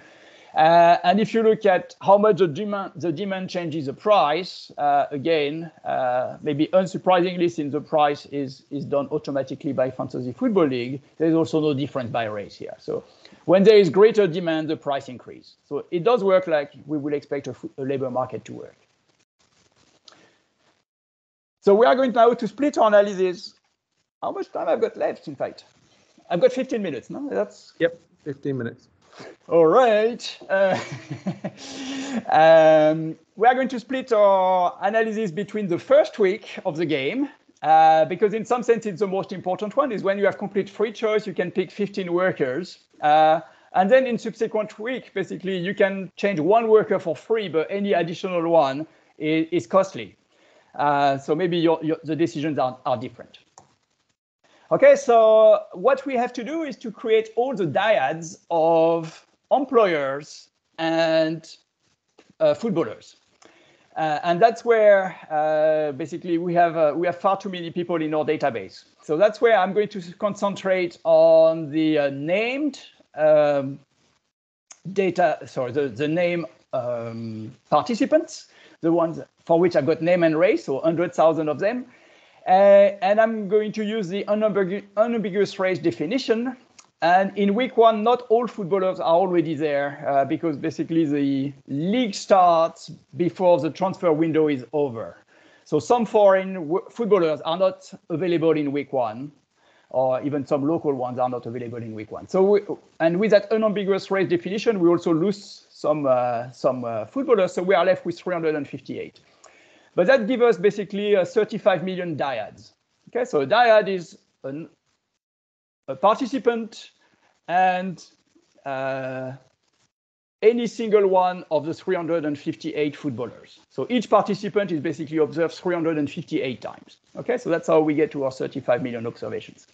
Uh, and if you look at how much the demand, the demand changes the price, uh, again, uh, maybe unsurprisingly, since the price is, is done automatically by Fantasy Football League, there's also no difference by race here. So when there is greater demand, the price increase. So it does work like we would expect a, a labor market to work. So we are going now to split our analysis. How much time I've got left, in fact? I've got 15 minutes, no? That's Yep, 15 minutes. All right. Uh, um, we are going to split our analysis between the first week of the game, uh, because in some sense it's the most important one, is when you have complete free choice, you can pick 15 workers. Uh, and then in subsequent week, basically, you can change one worker for free, but any additional one is, is costly. Uh, so maybe your, your, the decisions are, are different. Okay, so what we have to do is to create all the dyads of employers and uh, footballers. Uh, and that's where uh, basically we have uh, we have far too many people in our database. So that's where I'm going to concentrate on the uh, named um, data, sorry, the, the name um, participants, the ones for which I've got name and race, so 100,000 of them, uh, and I'm going to use the unambigu unambiguous race definition. And in week one, not all footballers are already there uh, because basically the league starts before the transfer window is over. So some foreign footballers are not available in week one, or even some local ones are not available in week one. So, we, and with that unambiguous race definition, we also lose some uh, some uh, footballers. So we are left with 358. But that gives us basically uh, 35 million dyads. Okay, so a dyad is an, participant and uh, any single one of the 358 footballers. So each participant is basically observed 358 times. Okay, so that's how we get to our 35 million observations.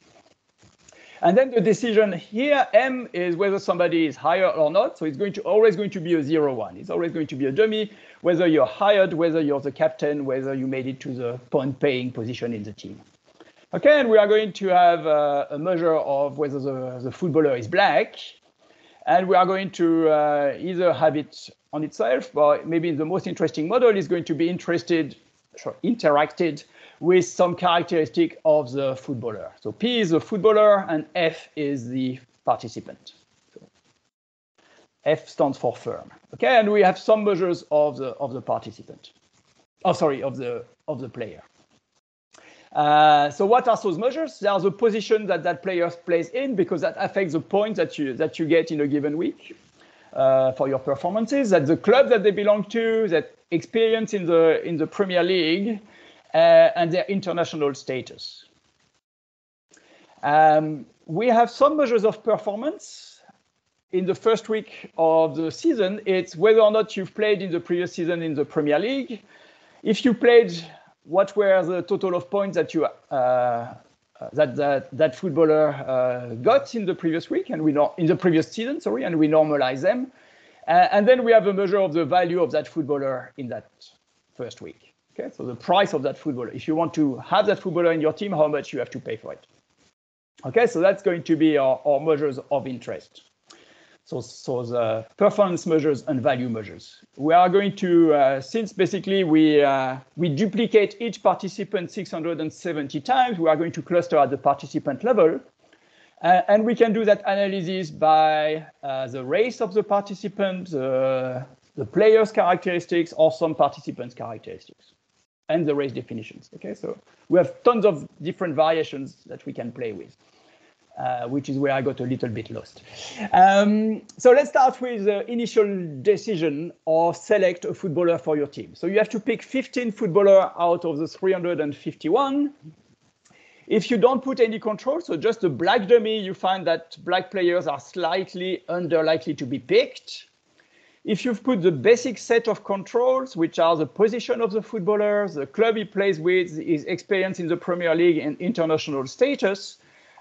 And then the decision here, M, is whether somebody is hired or not. So it's going to always going to be a zero one. It's always going to be a dummy, whether you're hired, whether you're the captain, whether you made it to the point paying position in the team. Okay, and we are going to have uh, a measure of whether the, the footballer is black. And we are going to uh, either have it on itself, or maybe the most interesting model is going to be interested, sorry, interacted with some characteristic of the footballer. So P is the footballer and F is the participant. So F stands for firm. Okay, and we have some measures of the of the participant. Oh, sorry, of the of the player. Uh, so what are those measures? They are the position that that player plays in because that affects the points that you that you get in a given week uh, for your performances. That the club that they belong to, that experience in the in the Premier League, uh, and their international status. Um, we have some measures of performance in the first week of the season. It's whether or not you've played in the previous season in the Premier League. If you played, what were the total of points that you uh, that, that that footballer uh, got in the previous week and we know in the previous season, sorry, and we normalize them. Uh, and then we have a measure of the value of that footballer in that first week. Okay, so the price of that footballer. If you want to have that footballer in your team, how much you have to pay for it. Okay, so that's going to be our, our measures of interest. So, so the performance measures and value measures. We are going to, uh, since basically we, uh, we duplicate each participant 670 times, we are going to cluster at the participant level. Uh, and we can do that analysis by uh, the race of the participant, the player's characteristics, or some participants' characteristics and the race definitions. Okay, so we have tons of different variations that we can play with, uh, which is where I got a little bit lost. Um, so let's start with the initial decision or select a footballer for your team. So you have to pick 15 footballer out of the 351. If you don't put any control, so just a black dummy, you find that black players are slightly under likely to be picked. If you've put the basic set of controls, which are the position of the footballer, the club he plays with, his experience in the Premier League and international status,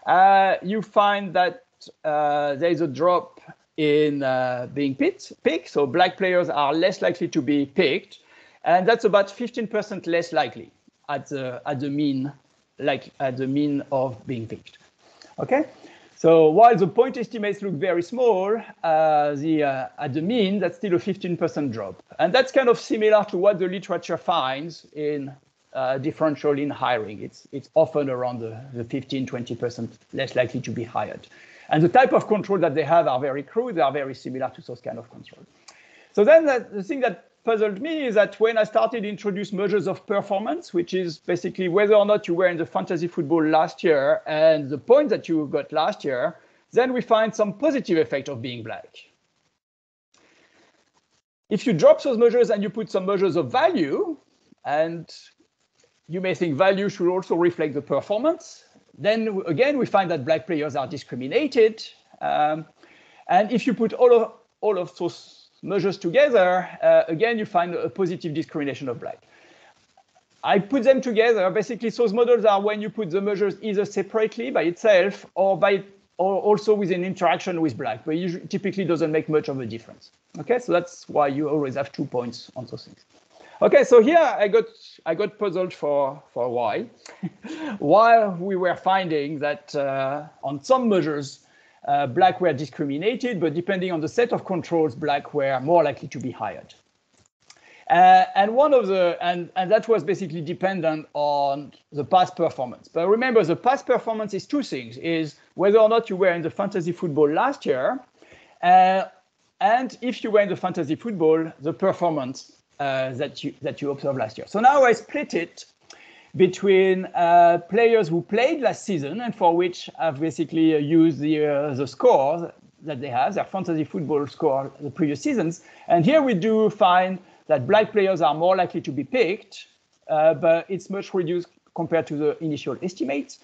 uh, you find that uh, there is a drop in uh, being picked, picked. So black players are less likely to be picked. And that's about 15% less likely at the, at the mean, like at the mean of being picked. Okay. So while the point estimates look very small, uh, the, uh, at the mean, that's still a 15% drop. And that's kind of similar to what the literature finds in uh, differential in hiring. It's, it's often around the, the 15, 20% less likely to be hired. And the type of control that they have are very crude. They are very similar to those kind of control. So then the thing that puzzled me is that when I started to introduce measures of performance, which is basically whether or not you were in the fantasy football last year and the points that you got last year, then we find some positive effect of being black. If you drop those measures and you put some measures of value, and you may think value should also reflect the performance, then again, we find that black players are discriminated. Um, and if you put all of, all of those measures together, uh, again, you find a positive discrimination of black. I put them together. Basically, those models are when you put the measures either separately by itself or by or also with an interaction with black, but it typically doesn't make much of a difference. Okay, so that's why you always have two points on those things. Okay, so here I got I got puzzled for for a while, while we were finding that uh, on some measures uh, black were discriminated, but depending on the set of controls, black were more likely to be hired. Uh, and one of the and and that was basically dependent on the past performance. But remember, the past performance is two things: is whether or not you were in the fantasy football last year, uh, and if you were in the fantasy football, the performance uh, that you that you observed last year. So now I split it between uh, players who played last season and for which I've basically uh, used the, uh, the scores that they have, their fantasy football score the previous seasons. And here we do find that black players are more likely to be picked, uh, but it's much reduced compared to the initial estimates.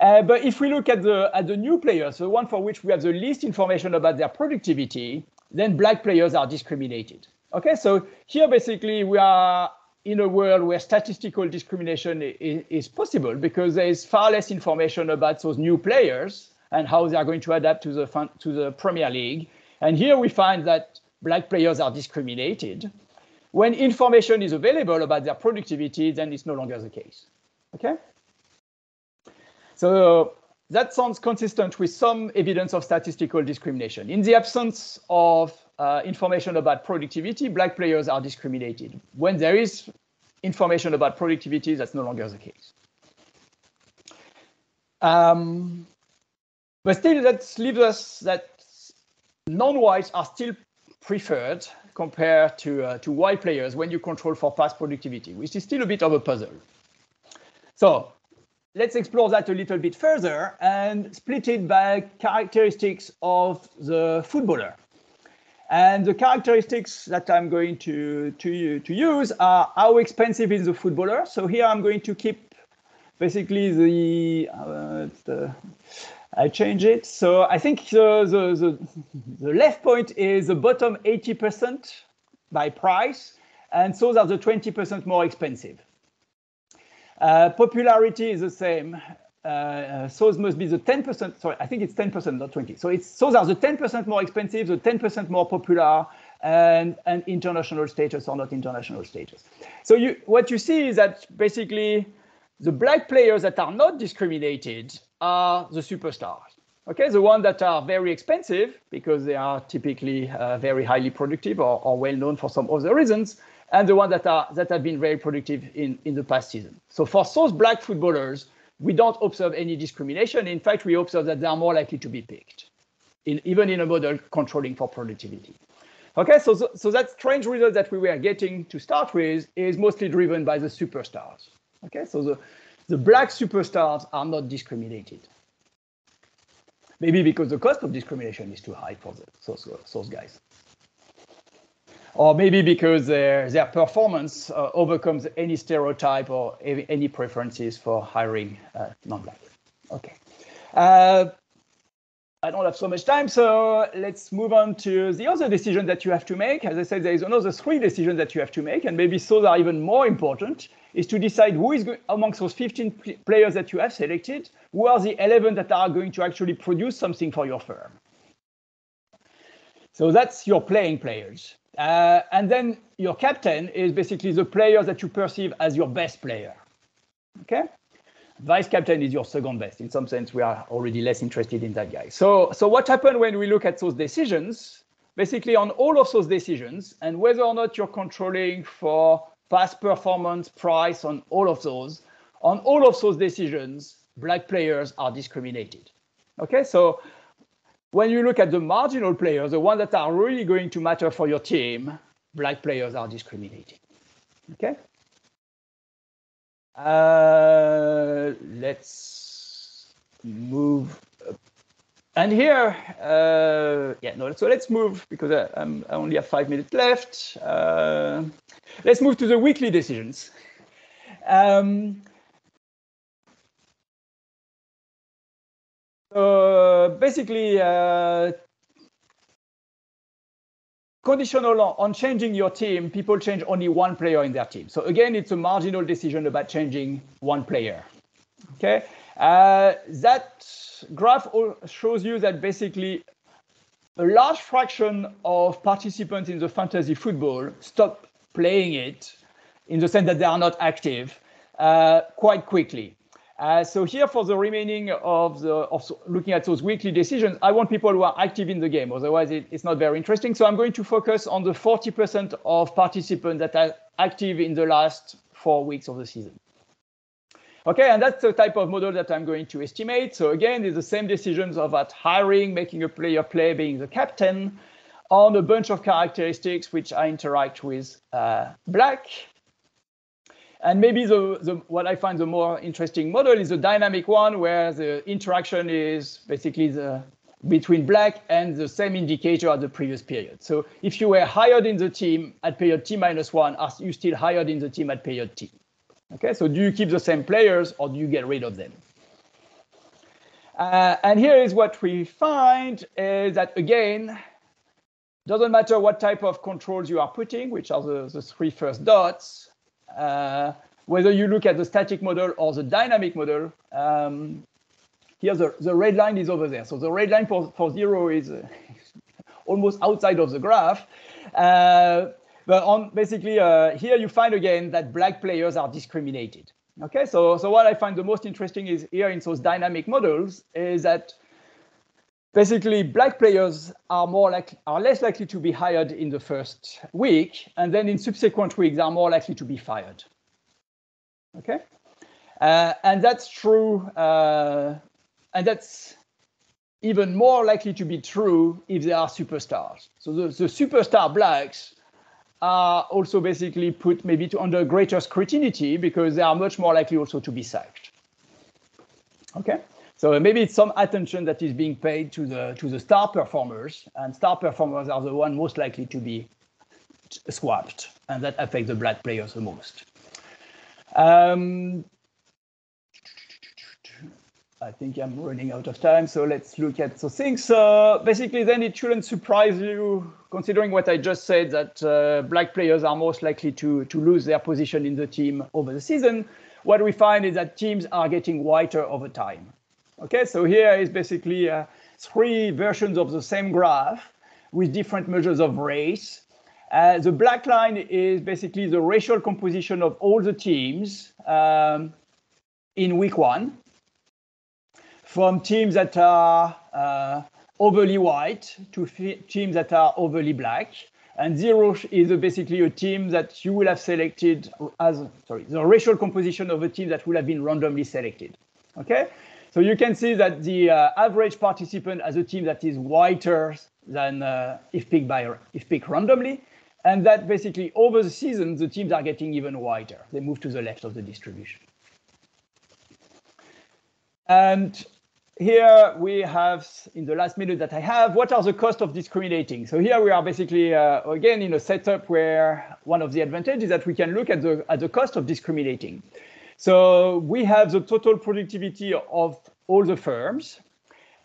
Uh, but if we look at the at the new players, the one for which we have the least information about their productivity, then black players are discriminated. Okay, so here basically we are in a world where statistical discrimination is, is, possible because there is far less information about those new players and how they are going to adapt to the to the Premier League. And here we find that black players are discriminated. When information is available about their productivity, then it's no longer the case. Okay. So that sounds consistent with some evidence of statistical discrimination. In the absence of uh, information about productivity, black players are discriminated. When there is information about productivity, that's no longer the case. Um, but still, that leaves us that non-whites are still preferred compared to, uh, to white players when you control for past productivity, which is still a bit of a puzzle. So let's explore that a little bit further and split it by characteristics of the footballer. And the characteristics that I'm going to, to, to use are how expensive is the footballer. So here I'm going to keep basically the, uh, the I change it. So I think the, the, the, the left point is the bottom 80% by price, and those are the 20% more expensive. Uh, popularity is the same. Uh, uh those must be the 10%, sorry, I think it's 10%, not 20. So it's those are the 10% more expensive, the 10% more popular, and, and international status or not international status. So you, what you see is that basically the black players that are not discriminated are the superstars. Okay, the ones that are very expensive because they are typically uh, very highly productive or, or, well known for some other reasons, and the ones that are that have been very productive in, in the past season. So for those black footballers, we don't observe any discrimination. In fact, we observe that they are more likely to be picked, in, even in a model controlling for productivity. Okay, so, so, that strange result that we were getting to start with is mostly driven by the superstars. Okay, so the, the black superstars are not discriminated. Maybe because the cost of discrimination is too high for the, those, those guys. Or maybe because their, their performance uh, overcomes any stereotype or any preferences for hiring uh, non-black. Okay. Uh, I don't have so much time, so let's move on to the other decision that you have to make. As I said, there is another three decisions that you have to make, and maybe those are even more important is to decide who is going, amongst those 15 players that you have selected, who are the 11 that are going to actually produce something for your firm. So that's your playing players. Uh, and then your captain is basically the player that you perceive as your best player. Okay? Vice captain is your second best. In some sense, we are already less interested in that guy. So, so what happened when we look at those decisions? Basically, on all of those decisions, and whether or not you're controlling for past performance, price, on all of those. On all of those decisions, black players are discriminated. Okay, so when you look at the marginal players, the ones that are really going to matter for your team, black players are discriminated. Okay. Uh, let's move and here, uh, yeah, no, so let's move because I, I, only have five minutes left. Uh, let's move to the weekly decisions. Um, so basically, uh, conditional on changing your team, people change only one player in their team. So again, it's a marginal decision about changing one player. Okay, uh, that graph shows you that basically a large fraction of participants in the fantasy football stop playing it in the sense that they are not active uh, quite quickly. Uh, so here for the remaining of the of looking at those weekly decisions, I want people who are active in the game. Otherwise, it, it's not very interesting. So I'm going to focus on the 40% of participants that are active in the last four weeks of the season. Okay, and that's the type of model that I'm going to estimate. So again, it's the same decisions about hiring, making a player play, being the captain, on a bunch of characteristics which I interact with uh, black. And maybe the, the, what I find the more interesting model is the dynamic one where the interaction is basically the between black and the same indicator at the previous period. So if you were hired in the team at period T minus one, are you still hired in the team at period T? Okay, so do you keep the same players or do you get rid of them? Uh, and here is what we find is that again, doesn't matter what type of controls you are putting, which are the, the three first dots, whether you look at the static model or the dynamic model, um, here the, the red line is over there. So the red line for, for zero is uh, almost outside of the graph. Uh, but on basically uh, here you find again that black players are discriminated. Okay, so, so what I find the most interesting is here in those dynamic models is that basically black players are more like are less likely to be hired in the first week, and then in subsequent weeks are more likely to be fired. Okay, uh, and that's true, uh, and that's even more likely to be true if they are superstars. So the, the superstar blacks are also basically put maybe to under greater scrutiny because they are much more likely also to be sacked. Okay, so maybe it's some attention that is being paid to the to the star performers, and star performers are the one most likely to be swapped, and that affects the black players the most. Um, I think I'm running out of time, so let's look at the things. Uh, basically, then it shouldn't surprise you, considering what I just said, that uh, black players are most likely to, to lose their position in the team over the season. What we find is that teams are getting whiter over time. Okay, so here is basically uh, three versions of the same graph with different measures of race. Uh, the black line is basically the racial composition of all the teams um, in week one from teams that are uh, overly white to teams that are overly black. And zero is basically a team that you will have selected as, sorry, the racial composition of a team that will have been randomly selected. Okay, so you can see that the uh, average participant as a team that is whiter than uh, if picked by if picked randomly, and that basically over the season the teams are getting even whiter. They move to the left of the distribution. And here we have, in the last minute that I have, what are the costs of discriminating? So here we are basically, uh, again, in a setup where one of the advantages is that we can look at the, at the cost of discriminating. So we have the total productivity of all the firms.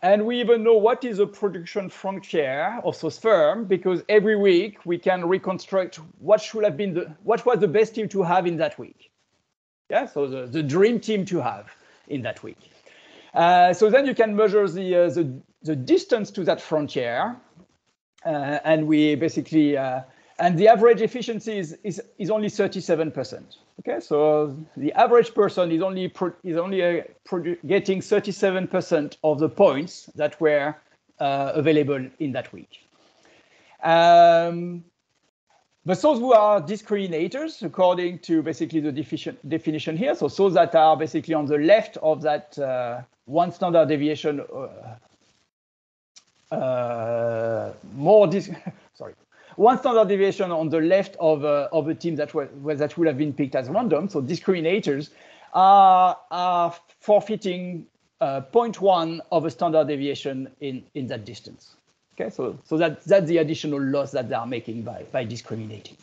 And we even know what is the production frontier of those firms because every week we can reconstruct what should have been the, what was the best team to have in that week. Yeah, so the, the dream team to have in that week. Uh, so then you can measure the, uh, the, the, distance to that frontier. Uh, and we basically, uh, and the average efficiency is, is, is only 37%. Okay, so the average person is only, pro, is only uh, getting 37% of the points that were available in that week. Um, but those who are discriminators, according to basically the definition here, so those that are basically on the left of that uh, one standard deviation, uh, uh, more one standard deviation on the left of uh, of a team that was that would have been picked as random. So discriminators are are forfeiting uh, 0.1 of a standard deviation in in that distance. Okay, so so that that's the additional loss that they are making by by discriminating.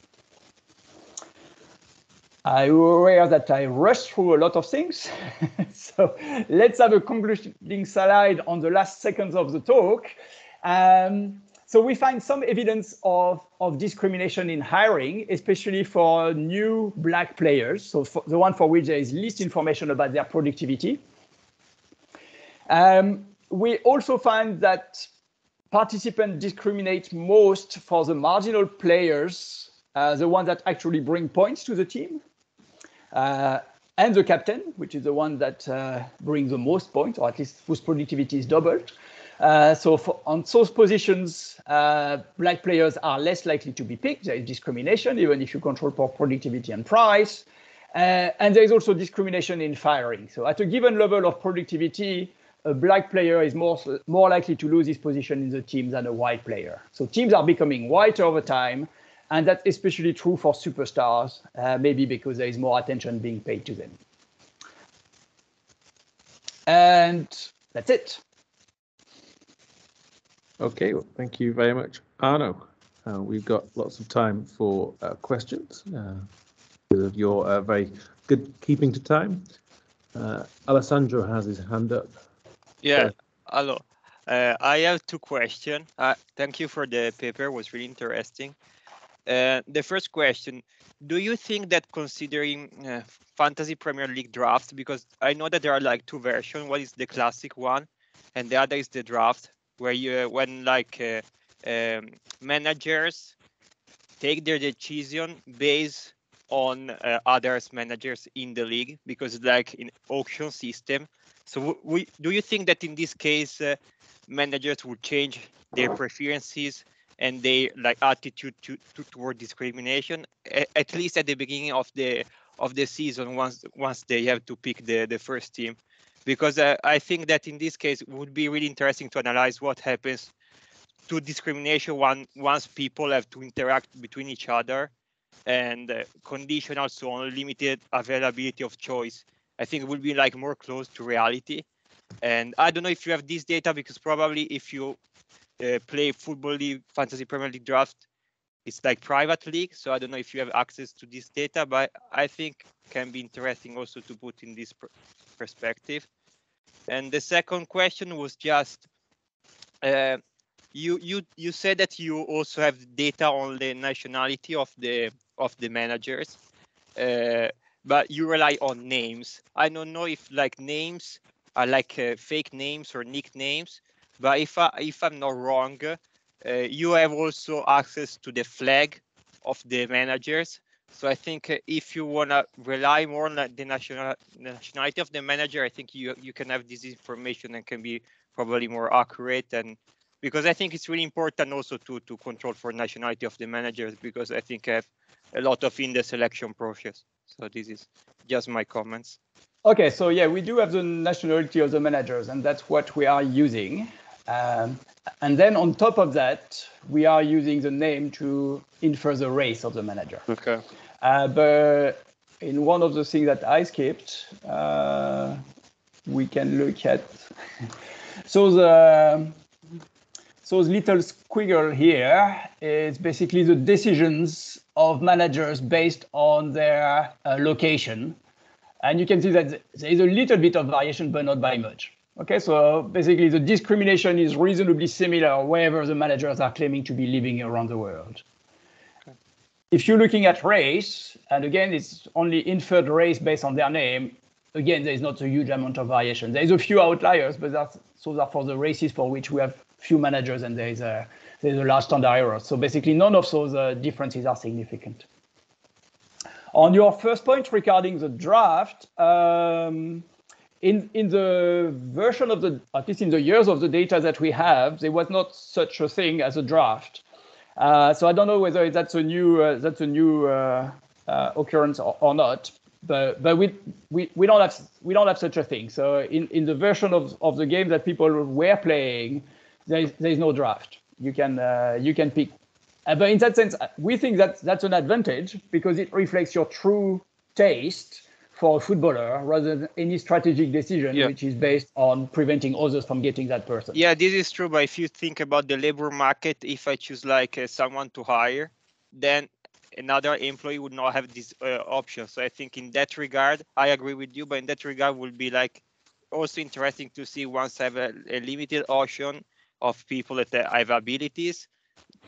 I'm aware that I rushed through a lot of things. so let's have a concluding slide on the last seconds of the talk. Um, so we find some evidence of, of discrimination in hiring, especially for new black players. So the one for which there is least information about their productivity. Um, we also find that participants discriminate most for the marginal players, uh, the ones that actually bring points to the team. Uh, and the captain, which is the one that uh, brings the most points, or at least whose productivity is doubled. Uh, so for, on those positions, uh, black players are less likely to be picked. There is discrimination, even if you control for productivity and price. Uh, and there is also discrimination in firing. So at a given level of productivity, a black player is more, more likely to lose his position in the team than a white player. So teams are becoming whiter over time, and that's especially true for superstars, uh, maybe because there is more attention being paid to them. And that's it. Okay, well, thank you very much, Arnaud. Uh, we've got lots of time for uh, questions uh, because of your uh, very good keeping to time. Uh, Alessandro has his hand up. Yeah, hello. I have two questions. thank you for the paper, it was really interesting. Uh, the first question: Do you think that considering uh, fantasy Premier League draft, because I know that there are like two versions. One is the classic one, and the other is the draft, where you when like uh, um, managers take their decision based on uh, others managers in the league because like in auction system. So we, do you think that in this case uh, managers would change their preferences and their like attitude to, to toward discrimination at least at the beginning of the of the season once once they have to pick the the first team because uh, i think that in this case it would be really interesting to analyze what happens to discrimination once people have to interact between each other and uh, condition also on limited availability of choice. I think it will be like more close to reality. And I don't know if you have this data because probably if you uh, play football league, fantasy Premier League draft, it's like private league. So I don't know if you have access to this data, but I think can be interesting also to put in this pr perspective. And the second question was just uh, you you you said that you also have data on the nationality of the of the managers uh, but you rely on names. I don't know if like names are like uh, fake names or nicknames but if i if i'm not wrong uh, you have also access to the flag of the managers so i think uh, if you want to rely more on the national nationality of the manager i think you you can have this information and can be probably more accurate and because I think it's really important also to to control for nationality of the managers because I think I have a lot of in the selection process. So this is just my comments. Okay, so yeah, we do have the nationality of the managers, and that's what we are using. Um, and then on top of that, we are using the name to infer the race of the manager. Okay. Uh, but in one of the things that I skipped, uh, we can look at. so the so the little squiggle here is basically the decisions of managers based on their uh, location. And you can see that there is a little bit of variation, but not by much. Okay, so basically the discrimination is reasonably similar wherever the managers are claiming to be living around the world. Okay. If you're looking at race, and again, it's only inferred race based on their name, again, there is not a huge amount of variation. There's a few outliers, but that's, those are for the races for which we have few managers and there is a there's a large standard error. So basically, none of those uh, differences are significant. On your first point regarding the draft, um, in in the version of the at least in the years of the data that we have, there was not such a thing as a draft. Uh, so I don't know whether that's a new uh, that's a new uh, uh, occurrence or, or, not. But but we, we we don't have we don't have such a thing. So in in the version of of the game that people were playing, there is, there is no draft. You can uh, you can pick. Uh, but in that sense, we think that that's an advantage because it reflects your true taste for a footballer rather than any strategic decision yeah. which is based on preventing others from getting that person. Yeah, this is true. But if you think about the labor market, if I choose like uh, someone to hire, then another employee would not have this uh, option. So I think in that regard, I agree with you. But in that regard, will be like also interesting to see once I have a, a limited option of people that have abilities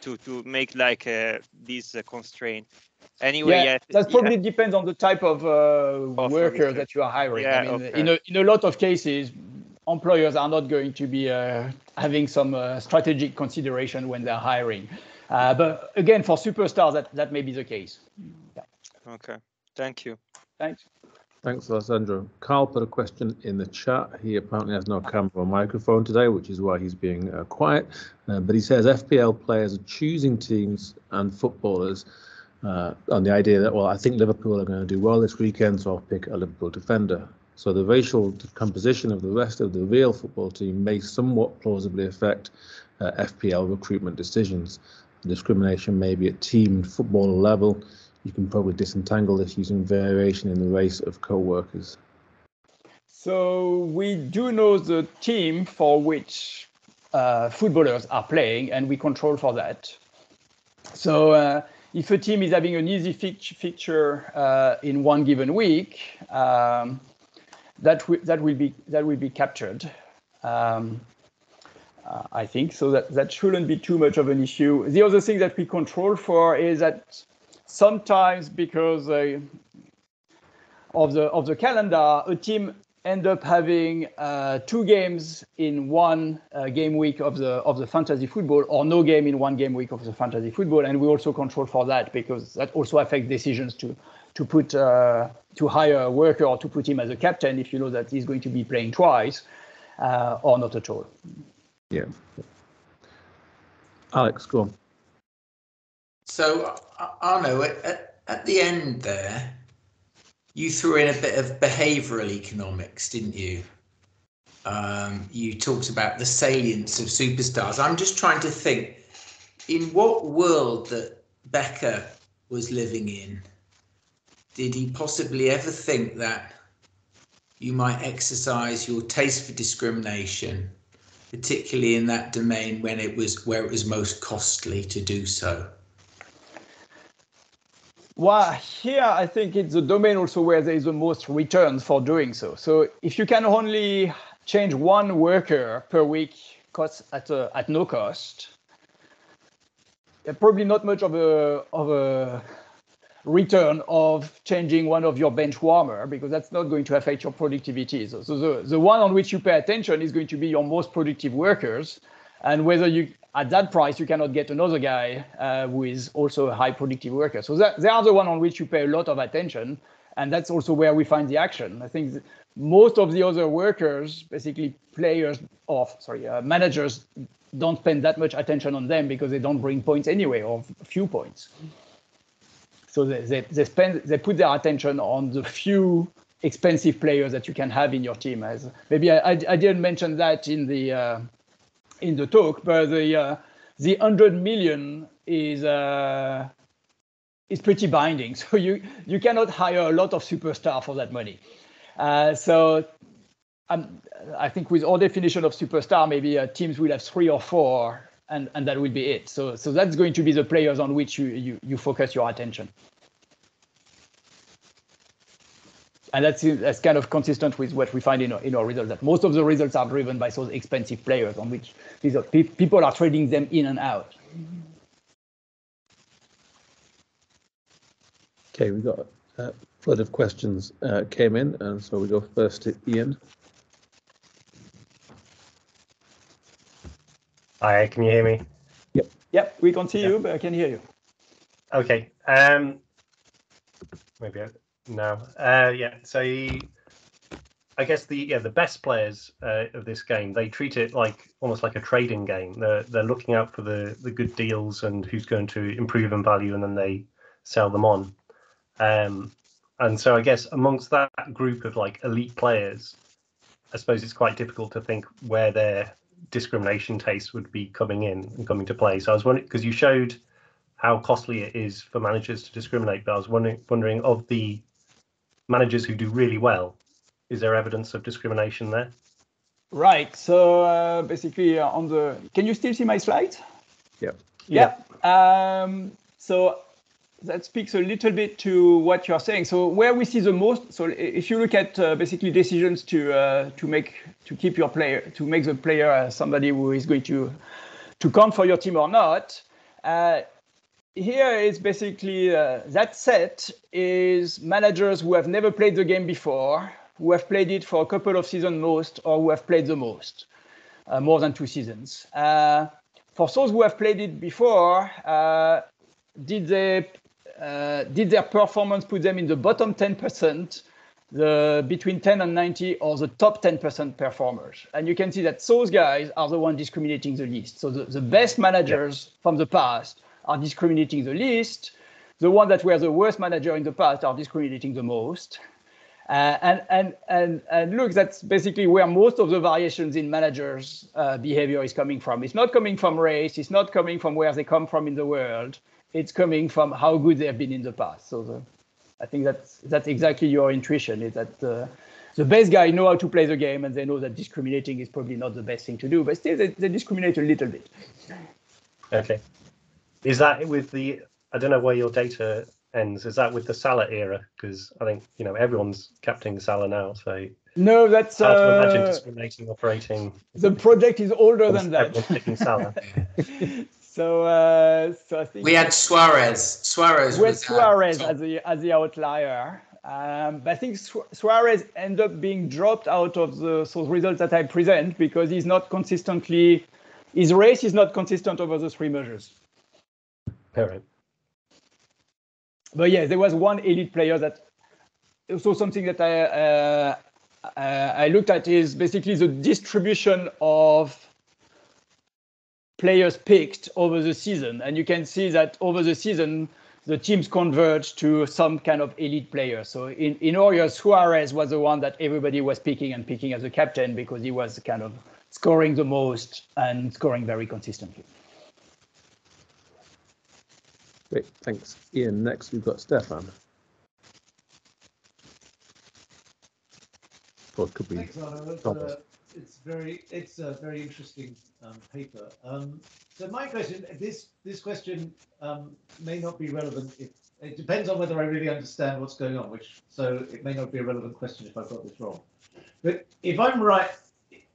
to to make like uh, this uh, constraint. Anyway, yeah, yeah that probably yeah. depends on the type of, uh, worker that you are hiring. Yeah, I mean, okay. in a in a lot of cases, employers are not going to be uh, having some uh, strategic consideration when they're hiring. Uh, but again, for superstars, that that may be the case. Yeah. Okay. Thank you. Thanks. Thanks, Alessandro. Carl put a question in the chat. He apparently has no camera or microphone today, which is why he's being uh, quiet. Uh, but he says FPL players are choosing teams and footballers uh, on the idea that, well, I think Liverpool are going to do well this weekend, so I'll pick a Liverpool defender. So the racial composition of the rest of the real football team may somewhat plausibly affect uh, FPL recruitment decisions. discrimination may be at team and footballer level you can probably disentangle this using variation in the race of co-workers. So we do know the team for which uh, footballers are playing, and we control for that. So uh, if a team is having an easy fixture uh, in one given week, um, that that will be that will be captured. Um, Uh, I think so that that shouldn't be too much of an issue. The other thing that we control for is that sometimes because uh, of the of the calendar, a team end up having uh, two games in one uh, game week of the of the fantasy football, or no game in one game week of the fantasy football, and we also control for that because that also affects decisions to to put uh, to hire a worker or to put him as a captain if you know that he's going to be playing twice uh, or not at all. Yeah. Alex, go on. So, Arnaud, at, at the end there, you threw in a bit of behavioral economics, didn't you? Um, you talked about the salience of superstars. I'm just trying to think in what world that Becker was living in, did he possibly ever think that you might exercise your taste for discrimination particularly in that domain when it was where it was most costly to do so? Well, here I think it's the domain also where there is the most return for doing so. So if you can only change one worker per week cost at a, at no cost, uh, probably not much of a of a return of changing one of your bench warmer because that's not going to affect your productivity. So, so the, the one on which you pay attention is going to be your most productive workers. And whether you, at that price, you cannot get another guy uh, who is also a high productive worker. So that, they are the one on which you pay a lot of attention. And that's also where we find the action. I think most of the other workers, basically players of, sorry, uh, managers don't spend that much attention on them because they don't bring points anyway or few points. So they, they, they spend they put their attention on the few expensive players that you can have in your team. As maybe I, I, I didn't mention that in the uh, in the talk, but the uh, the hundred million is uh, is pretty binding. So you you cannot hire a lot of superstar for that money. Uh, so um, I think with our definition of superstar, maybe uh, teams will have three or four and, and that will be it. So, so that's going to be the players on which you, you, you focus your attention. And that's, that's kind of consistent with what we find in our, in our results, that most of the results are driven by those expensive players on which these are, people are trading them in and out. Okay, we've got a flood of questions uh, came in, and so we go first to Ian. Hi, can you hear me? Yep. Yep, we can see you, but I can hear you. Okay. Um, maybe no. Uh, yeah. So I guess the yeah the best players uh, of this game they treat it like almost like a trading game. They're they're looking out for the the good deals and who's going to improve in value, and then they sell them on. Um, and so I guess amongst that group of like elite players, I suppose it's quite difficult to think where they're discrimination taste would be coming in and coming to play. So I was wondering because you showed how costly it is for managers to discriminate, but I was wondering wondering of the managers who do really well, is there evidence of discrimination there? Right. So uh, basically, uh, on the can you still see my slides? Yeah. Yeah. Um, so that speaks a little bit to what you're saying. So where we see the most, so if you look at uh, basically decisions to uh, to make to keep your player to make the player uh, somebody who is going to to come for your team or not. Uh, here is basically uh, that set is managers who have never played the game before, who have played it for a couple of seasons most, or who have played the most, uh, more than two seasons. for those who have played it before, did they uh, did their performance put them in the bottom 10%, the between 10 and 90, or the top 10% performers? And you can see that those guys are the ones discriminating the least. So the, the best managers from the past are discriminating the least. The ones that were the worst manager in the past are discriminating the most. Uh, and, and, and, and look, that's basically where most of the variations in managers' uh, behavior is coming from. It's not coming from race, it's not coming from where they come from in the world it's coming from how good they have been in the past. So the, I think that's that's exactly your intuition. Is that uh, the best guy know how to play the game, and they know that discriminating is probably not the best thing to do, but still they, they discriminate a little bit. Okay, is that with the? I don't know where your data ends? Is that with the Salah era? Because I think you know everyone's captaining Salah now, so No, that's hard to imagine uh, discriminating operating. the project is older than that. picking Salah. so, uh, so I think We had Suarez. Suarez with was Suarez as the as the outlier. Um, but I think Su- Suarez ended up being dropped out of the those results that I present because he's not consistently his race is not consistent over the three measures. But yeah, there was one elite player that also something that I uh, uh, I looked at is basically the distribution of players picked over the season, and you can see that over the season the teams converge to some kind of elite player. So in in Orioles, Suarez was the one that everybody was picking and picking as a captain because he was kind of scoring the most and scoring very consistently. Great, thanks, Ian. Next, we've got Stefan. Or could be Thanks, Arnaud. It's, Thomas. uh, it's very, it's a very interesting um, paper. Um, so my question, this this question um, may not be relevant. If, it depends on whether I really understand what's going on. Which so it may not be a relevant question if I've got this wrong. But if I'm right,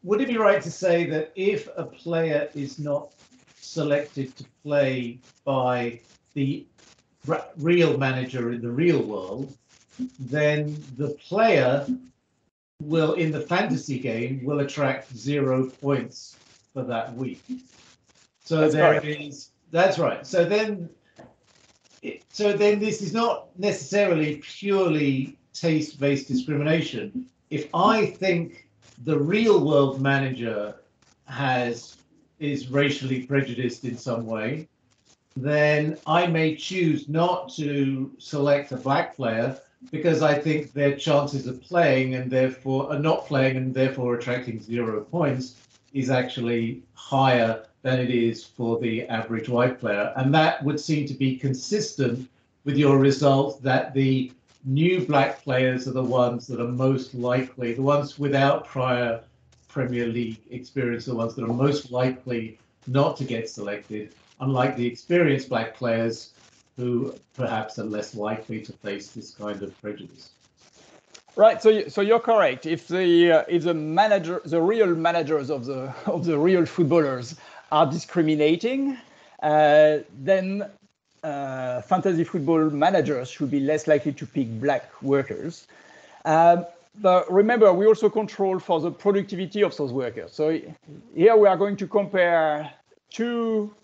would it be right to say that if a player is not selected to play by the real manager in the real world, then the player will in the fantasy game will attract zero points for that week. So That's there correct. is that's right. So then so then this is not necessarily purely taste-based discrimination. If I think the real world manager has is racially prejudiced in some way, then I may choose not to select a black player because I think their chances of playing and therefore are not playing and therefore attracting zero points is actually higher than it is for the average white player. And that would seem to be consistent with your result that the new black players are the ones that are most likely, the ones without prior Premier League experience, the ones that are most likely not to get selected, unlike the experienced black players who perhaps are less likely to face this kind of prejudice. Right. So, you- so you're correct. If the uh, if the manager, the real managers of the of the real footballers are discriminating, uh, then uh, fantasy football managers should be less likely to pick black workers. Um, but remember, we also control for the productivity of those workers. So here we are going to compare two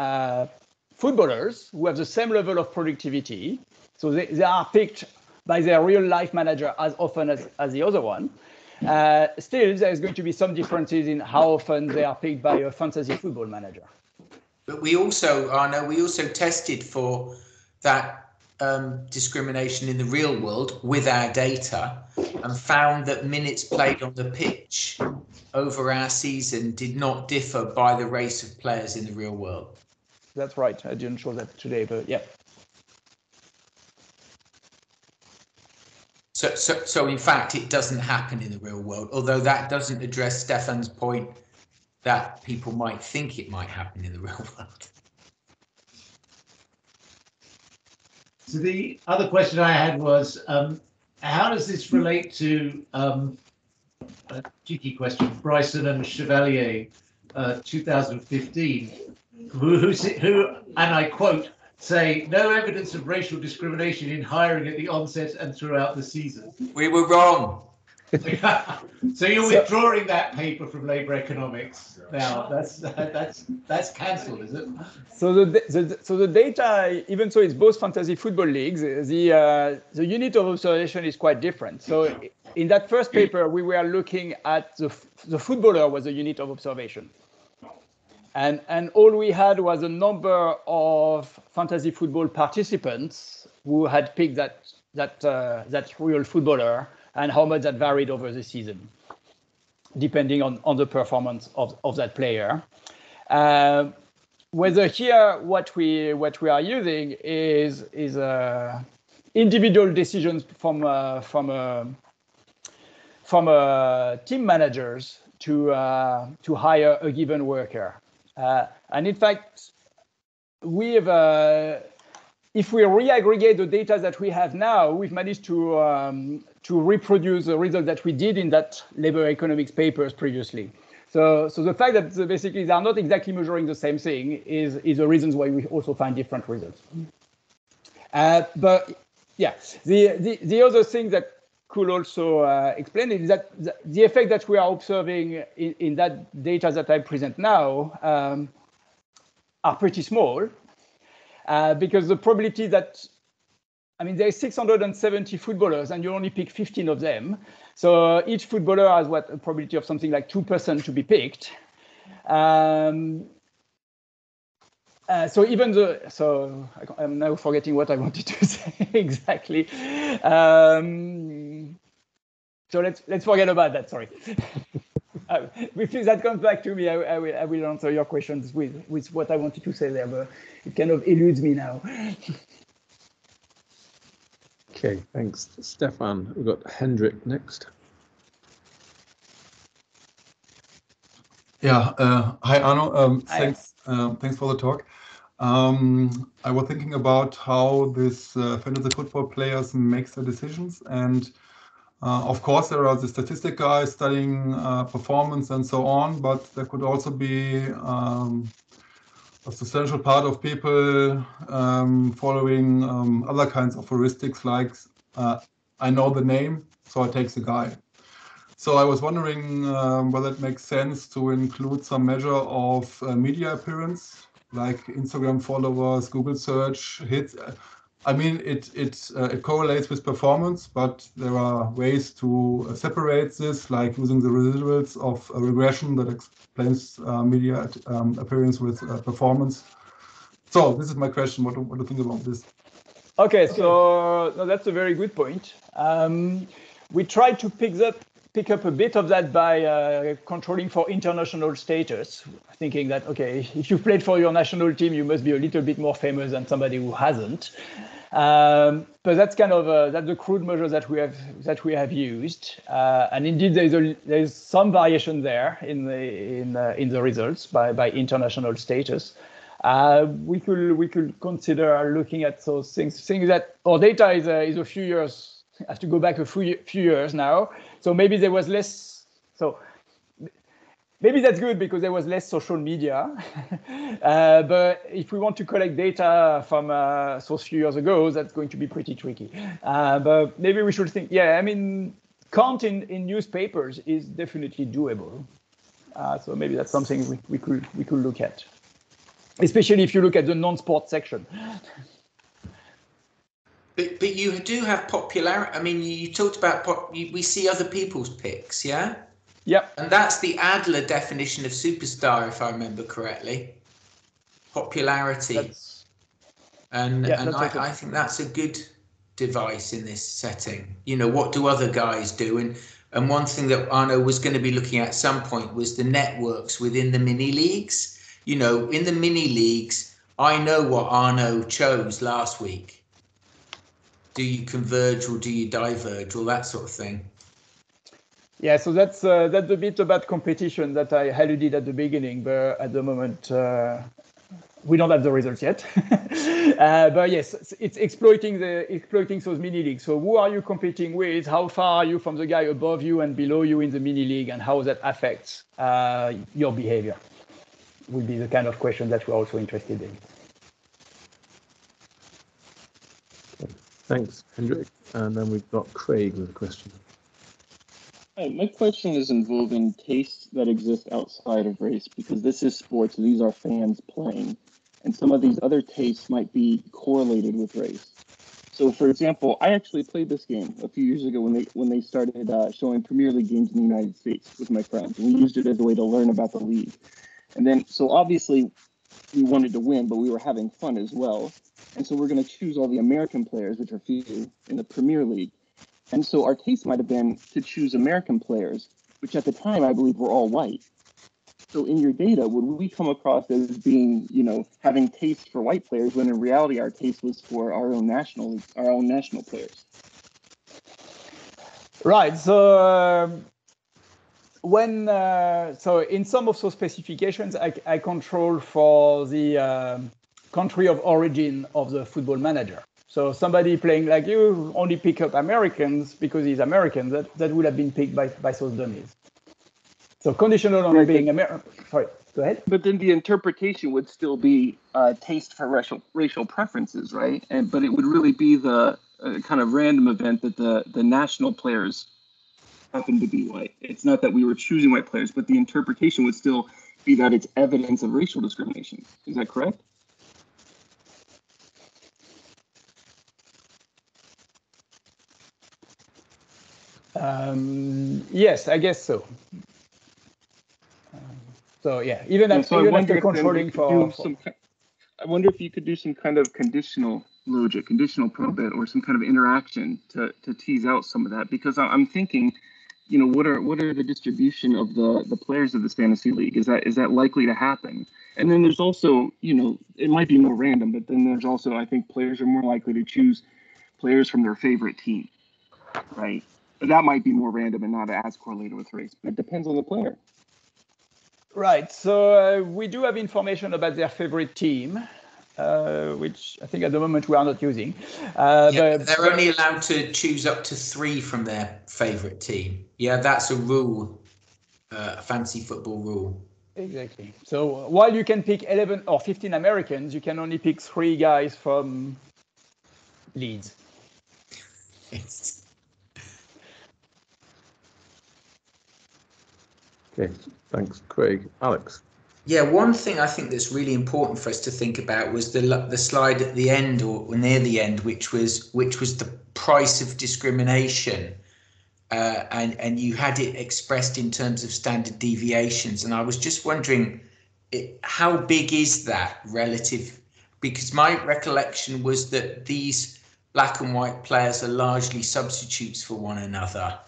uh, footballers who have the same level of productivity. So they, they are picked by their real life manager as often as, as the other one. Uh, still, there's going to be some differences in how often they are picked by a fantasy football manager. But we also, Arnaud, we also tested for that um, discrimination in the real world with our data and found that minutes played on the pitch over our season did not differ by the race of players in the real world. That's right. I didn't show that today, but yeah. So, so, so in fact, it doesn't happen in the real world, although that doesn't address Stefan's point that people might think it might happen in the real world. So the other question I had was, um, how does this relate to um, a cheeky question, Bryson and Chevalier, uh, 2015, who, who, who, and I quote, say no evidence of racial discrimination in hiring at the onset and throughout the season. We were wrong. so you're withdrawing that paper from Labour Economics now. That's that's that's cancelled, is it? So the, the so the data, even though it's both fantasy football leagues, the uh, the unit of observation is quite different. So in that first paper, we were looking at the the footballer was a unit of observation, and and all we had was a number of fantasy football participants who had picked that that uh, that real footballer and how much that varied over the season, depending on on the performance of of that player. Um, whether here what we what we are using is is uh, individual decisions from uh, from uh, from uh, team managers to uh, to hire a given worker, uh, and in fact, we have uh, if we re-aggregate the data that we have now, we've managed to um, to reproduce the result that we did in that labor economics papers previously. So, so the fact that basically they are not exactly measuring the same thing is is the reasons why we also find different results. Uh, but yeah, the, the the other thing that could also uh, explain is that the, effect that we are observing in, in that data that I present now um, are pretty small uh, because the probability that, I mean, there's 670 footballers and you only pick 15 of them. So each footballer has what a probability of something like 2% to be picked. Um, uh, so even the so I'm now forgetting what I wanted to say exactly. Um, so let's let's forget about that. Sorry. uh, if that comes back to me, I, I, will I will answer your questions with with what I wanted to say there, but it kind of eludes me now. okay, thanks, Stefan. We've got Hendrik next. Yeah. Uh, hi, Arnaud. Um, thanks. Uh, thanks for the talk. Um, I was thinking about how this uh, fantasy football players makes their decisions, and uh, of course there are the statistic guys studying uh, performance and so on, but there could also be um, a substantial part of people um, following um, other kinds of heuristics, like uh, I know the name, so I take the guy. So I was wondering um, whether it makes sense to include some measure of uh, media appearance like Instagram followers, Google search hits. I mean, it it uh, it correlates with performance, but there are ways to separate this, like using the residuals of a regression that explains uh, media um, appearance with uh, performance. So this is my question. What, do, what do you think about this? Okay, so no, that's a very good point. Um, we tried to pick up pick up a bit of that by uh, controlling for international status, thinking that, okay, if you played for your national team, you must be a little bit more famous than somebody who hasn't. Um, but that's kind of a, that's the crude measure that we have that we have used, uh, and indeed there's a, there's some variation there in the in uh, in the results by by international status. Uh, we could we could consider looking at those things things that our data is a, is a few years have to go back a few few years now, so maybe there was less. So maybe that's good because there was less social media. uh, but if we want to collect data from uh, so few years ago, that's going to be pretty tricky. Uh, but maybe we should think. Yeah, I mean, count in, in newspapers is definitely doable. Uh, so maybe that's something we, we could we could look at, especially if you look at the non-sport section. But but you do have popularity. I mean, you, talked about pop, you, we see other people's picks, yeah. Yep. And that's the Adler definition of superstar, if I remember correctly. Popularity. That's, and yeah, and I, I think that's a good device in this setting. You know, what do other guys do? And and one thing that Arnaud was going to be looking at, at some point was the networks within the mini leagues. You know, in the mini leagues, I know what Arnaud chose last week do you converge or do you diverge or that sort of thing? Yeah, so that's uh, that's a bit about competition that I alluded at the beginning, but at the moment uh, we don't have the results yet. uh, but yes, it's exploiting the exploiting those mini leagues. So who are you competing with? How far are you from the guy above you and below you in the mini league, and how that affects uh, your behavior? Would be the kind of question that we're also interested in. Thanks, Hendrik. And then we've got Craig with a question. Hi, my question is involving tastes that exist outside of race because this is sports. These are fans playing, and some of these other tastes might be correlated with race. So, for example, I actually played this game a few years ago when they when they started uh, showing Premier League games in the United States with my friends, and we used it as a way to learn about the league. And then, so obviously, we wanted to win, but we were having fun as well. And so we're going to choose all the American players, which are few in the Premier League. And so our taste might have been to choose American players, which at the time I believe were all white. So in your data, would we come across as being, you know, having taste for white players when in reality our taste was for our own national, our own national players? Right. So um, when uh, so in some of those specifications, I, I control for the um, country of origin of the football manager. So somebody playing like you only pick up Americans because he's American. That that would have been picked by by those dummies. So conditional on Right, being American. Sorry, go ahead. But then the interpretation would still be uh, taste for racial racial preferences, right? And but it would really be the uh, kind of random event that the the national players happen to be white. It's not that we were choosing white players, but the interpretation would still be that it's evidence of racial discrimination. Is that correct? Um, yes, I guess so. Um, so yeah, even, so I even wonder after if controlling for, for- some I wonder if you could do some kind of conditional logit, conditional probit, or some kind of interaction to, to tease out some of that. Because I'm thinking, you know, what are what are the distribution of the the players of this fantasy league? Is that is that likely to happen? And then there's also, you know, it might be more random, but then there's also I think players are more likely to choose players from their favorite team, right? But that might be more random and not as correlated with race. But it depends on the player. Right. So uh, we do have information about their favorite team, uh, which I think at the moment we are not using. Uh, Yeah, but, they're only allowed to choose up to three from their favourite team. Yeah, that's a rule, uh, a fancy football rule. exactly. So while you can pick 11 or 15 Americans, you can only pick three guys from Leeds. Okay, thanks, Craig. Alex. yeah, one thing I think that's really important for us to think about was the the slide at the end or near the end, which was which was the price of discrimination. Uh, and and you had it expressed in terms of standard deviations, and I was just wondering, it, how big is that relative? Because my recollection was that these black and white players are largely substitutes for one another.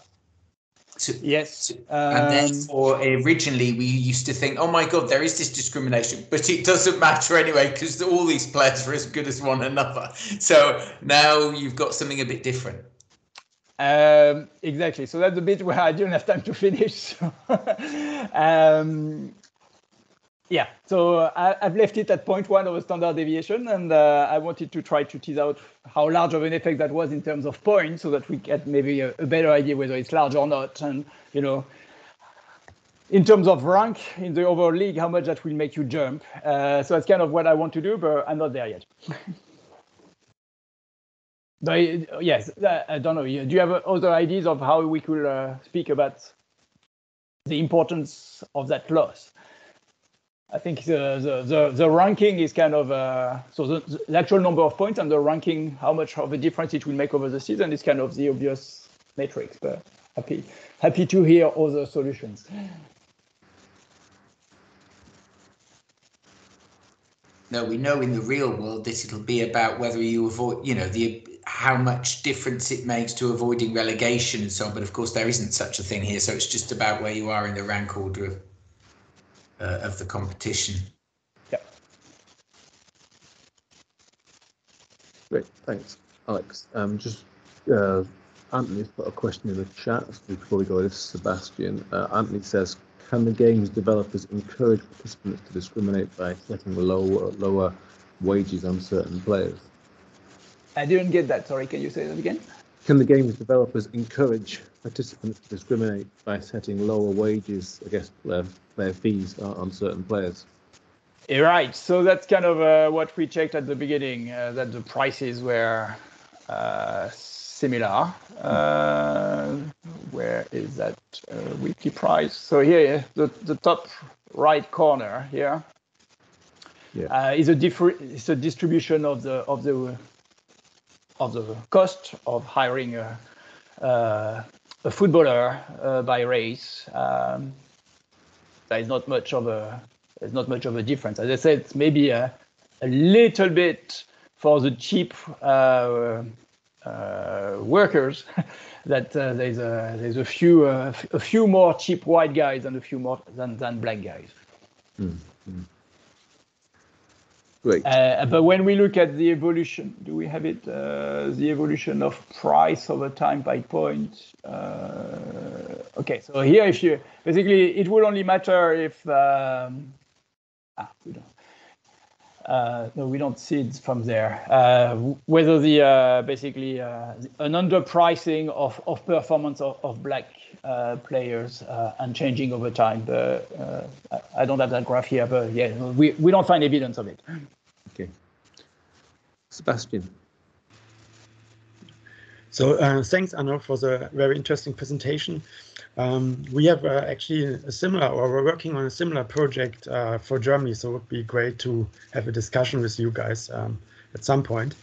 So, Yes. and Um, therefore, originally we used to think, oh my God, there is this discrimination, but it doesn't matter anyway because all these players are as good as one another. So now you've got something a bit different. Um, exactly. So that's the bit where I didn't have time to finish. um, yeah. So I, I've left it at point one of a standard deviation, and uh, I wanted to try to tease out how large of an effect that was in terms of points, so that we get maybe a, a better idea whether it's large or not, and you know. In terms of rank in the overall league, how much that will make you jump. Uh, so that's kind of what I want to do, but I'm not there yet. But uh, yes, uh, I don't know. Do you have uh, other ideas of how we could uh, speak about the importance of that loss? I think the the, the, the ranking is kind of uh, so the, the actual number of points and the ranking, how much of a difference it will make over the season is kind of the obvious metrics. But happy happy to hear other solutions. No, we know in the real world that it'll be about whether you avoid, you know, the how much difference it makes to avoiding relegation and so on. But of course, there isn't such a thing here. So it's just about where you are in the rank order of uh, of the competition. Yeah. Great, thanks, Alex. Um, just uh, Anthony's put a question in the chat before we go to Sebastian. Uh, Anthony says, "Can the game's developers encourage participants to discriminate by setting lower lower wages on certain players?" I didn't get that. Sorry, can you say that again? Can the game's developers encourage participants to discriminate by setting lower wages, I guess, their, fees on, on certain players? Right. So that's kind of uh, what we checked at the beginning, uh, that the prices were uh, similar. Uh, where is that uh, weekly price? So here, the, the top right corner here Yeah. uh, is a different is a distribution of the of the of the cost of hiring a, uh, a footballer uh, by race. Um, there is not much of a there's not much of a difference. As I said, maybe a, a little bit for the cheap uh, uh, workers. that uh, there's a there's a few uh, a few more cheap white guys and a few more than, than black guys. Great. Uh, but when we look at the evolution, do we have it? Uh, the evolution of price over time by point. Uh, okay, so here, if you basically, it will only matter if um, ah, we don't. Uh, no, we don't see it from there. Uh, whether the uh, basically uh, an underpricing of, of performance of, of black uh, players uh, and changing over time. But, I don't have that graph here, but yeah, we, we don't find evidence of it. Okay. Sebastian. So thanks, Anna, for the very interesting presentation. Um, we have uh, actually a similar, or we're working on a similar project uh, for Germany, so it would be great to have a discussion with you guys um, at some point.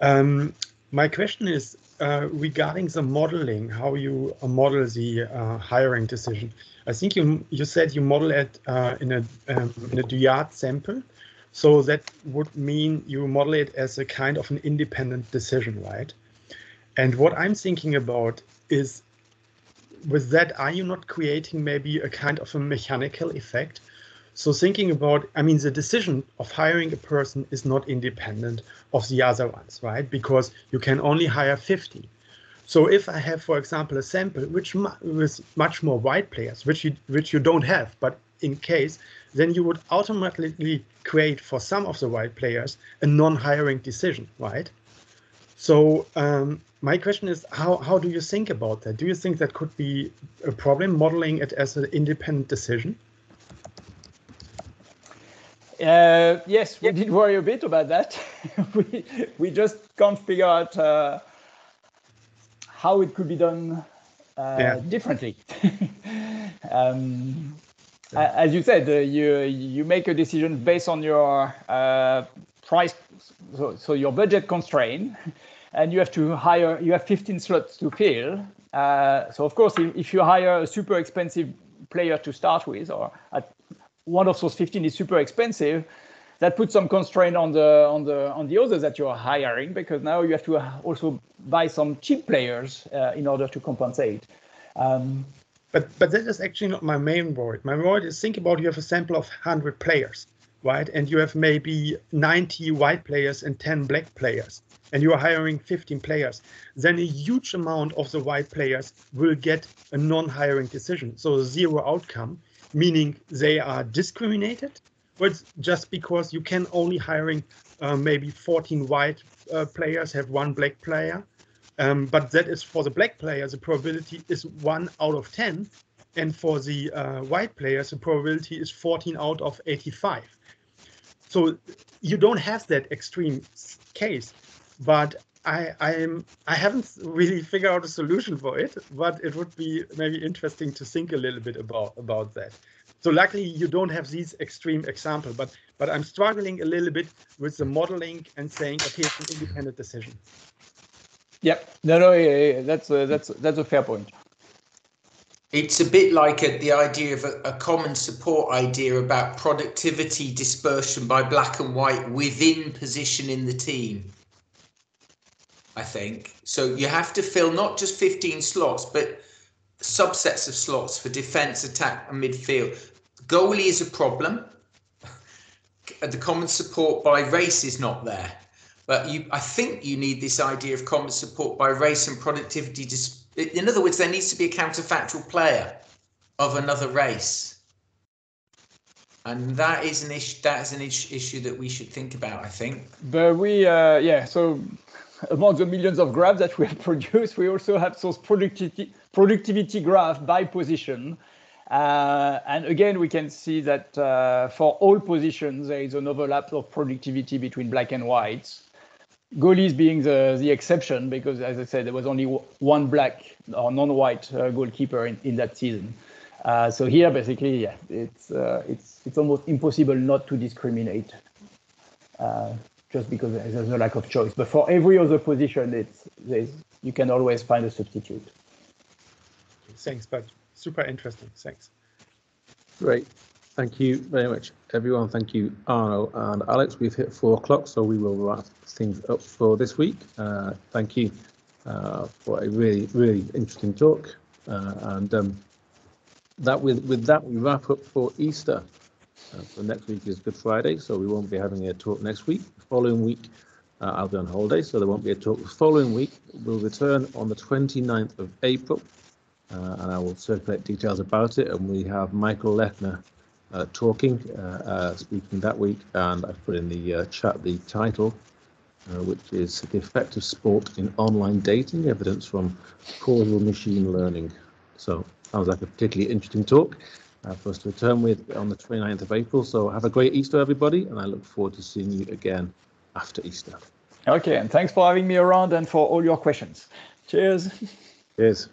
Um, my question is uh, regarding the modeling, how you uh, model the uh, hiring decision. I think you you said you model it uh, in a um, in a Duyard sample, so that would mean you model it as a kind of an independent decision, right? And what I'm thinking about is with that, are you not creating maybe a kind of a mechanical effect? So thinking about, I mean, the decision of hiring a person is not independent of the other ones, right? Because you can only hire 50. So if I have, for example, a sample which with much more white players, which you which you don't have, but in case, then you would automatically create for some of the white players a non-hiring decision, right? So um, my question is, how, how do you think about that? Do you think that could be a problem, modeling it as an independent decision? Uh, yes, we did worry a bit about that. we, we just can't figure out uh, how it could be done uh, yeah. differently. um, yeah. As you said, uh, you you make a decision based on your uh, price, so, so your budget constraint, and you have to hire, you have 15 slots to fill. Uh, so of course, if, if, you hire a super expensive player to start with, or one of those 15 is super expensive, that puts some constraint on the on the on the others that you're hiring because now you have to also buy some cheap players uh, in order to compensate. Um, but but that is actually not my main worry. My worry is think about you have a sample of 100 players, right? And you have maybe 90 white players and 10 black players and you are hiring 15 players, then a huge amount of the white players will get a non-hiring decision. So zero outcome, meaning they are discriminated, but just because you can only hiring uh, maybe 14 white uh, players have one black player. Um, but that is for the black players, the probability is one out of 10. And for the uh, white players, the probability is 14 out of 85. So you don't have that extreme case but I I'm I haven't really figured out a solution for it, but it would be maybe interesting to think a little bit about about that. So luckily you don't have these extreme example, but but I'm struggling a little bit with the modeling and saying okay, it's an independent decision. Yep. No, no, yeah, yeah, that's that's that's a fair point. It's a bit like a, the idea of a, a, common support idea about productivity dispersion by black and white within position in the team. I think. So you have to fill not just 15 slots, but subsets of slots for defense, attack, and midfield. Goalie is a problem. The common support by race is not there. But you, I think you need this idea of common support by race and productivity. In other words, there needs to be a counterfactual player of another race. And that is an issue. That is an issue that we should think about. I think. But we, uh, yeah. So among the millions of graphs that we have produced, we also have those productivity, productivity graph by position. Uh, and again, we can see that uh, for all positions, there is an overlap of productivity between black and whites. Goalies being the, the exception, because as I said, there was only one black or non-white uh, goalkeeper in, in that season. Uh, so here, basically, yeah, it's, uh, it's, it's almost impossible not to discriminate. Uh, just because there's a lack of choice. But for every other position, it's you can always find a substitute. Thanks, but super interesting. Thanks. Great. Thank you very much, everyone. Thank you, Arnaud and Alex. We've hit four o'clock, so we will wrap things up for this week. Uh, thank you uh, for a really, really interesting talk. Uh, and um, that with with that, we wrap up for Easter. Uh, so next week is Good Friday, so we won't be having a talk next week. The following week, uh, I'll be on holiday, so there won't be a talk. The following week, we'll return on the 29th of April, uh, and I will circulate details about it. And we have Michael Lechner uh, talking, uh, speaking that week, and I've put in the chat the title, which is The Effect of Sport in Online Dating, Evidence from Causal Machine Learning. So sounds like a particularly interesting talk uh, for us to return with on the 29th of April. So have a great Easter, everybody, and I look forward to seeing you again after Easter. Okay, and thanks for having me around and for all your questions. Cheers. Cheers.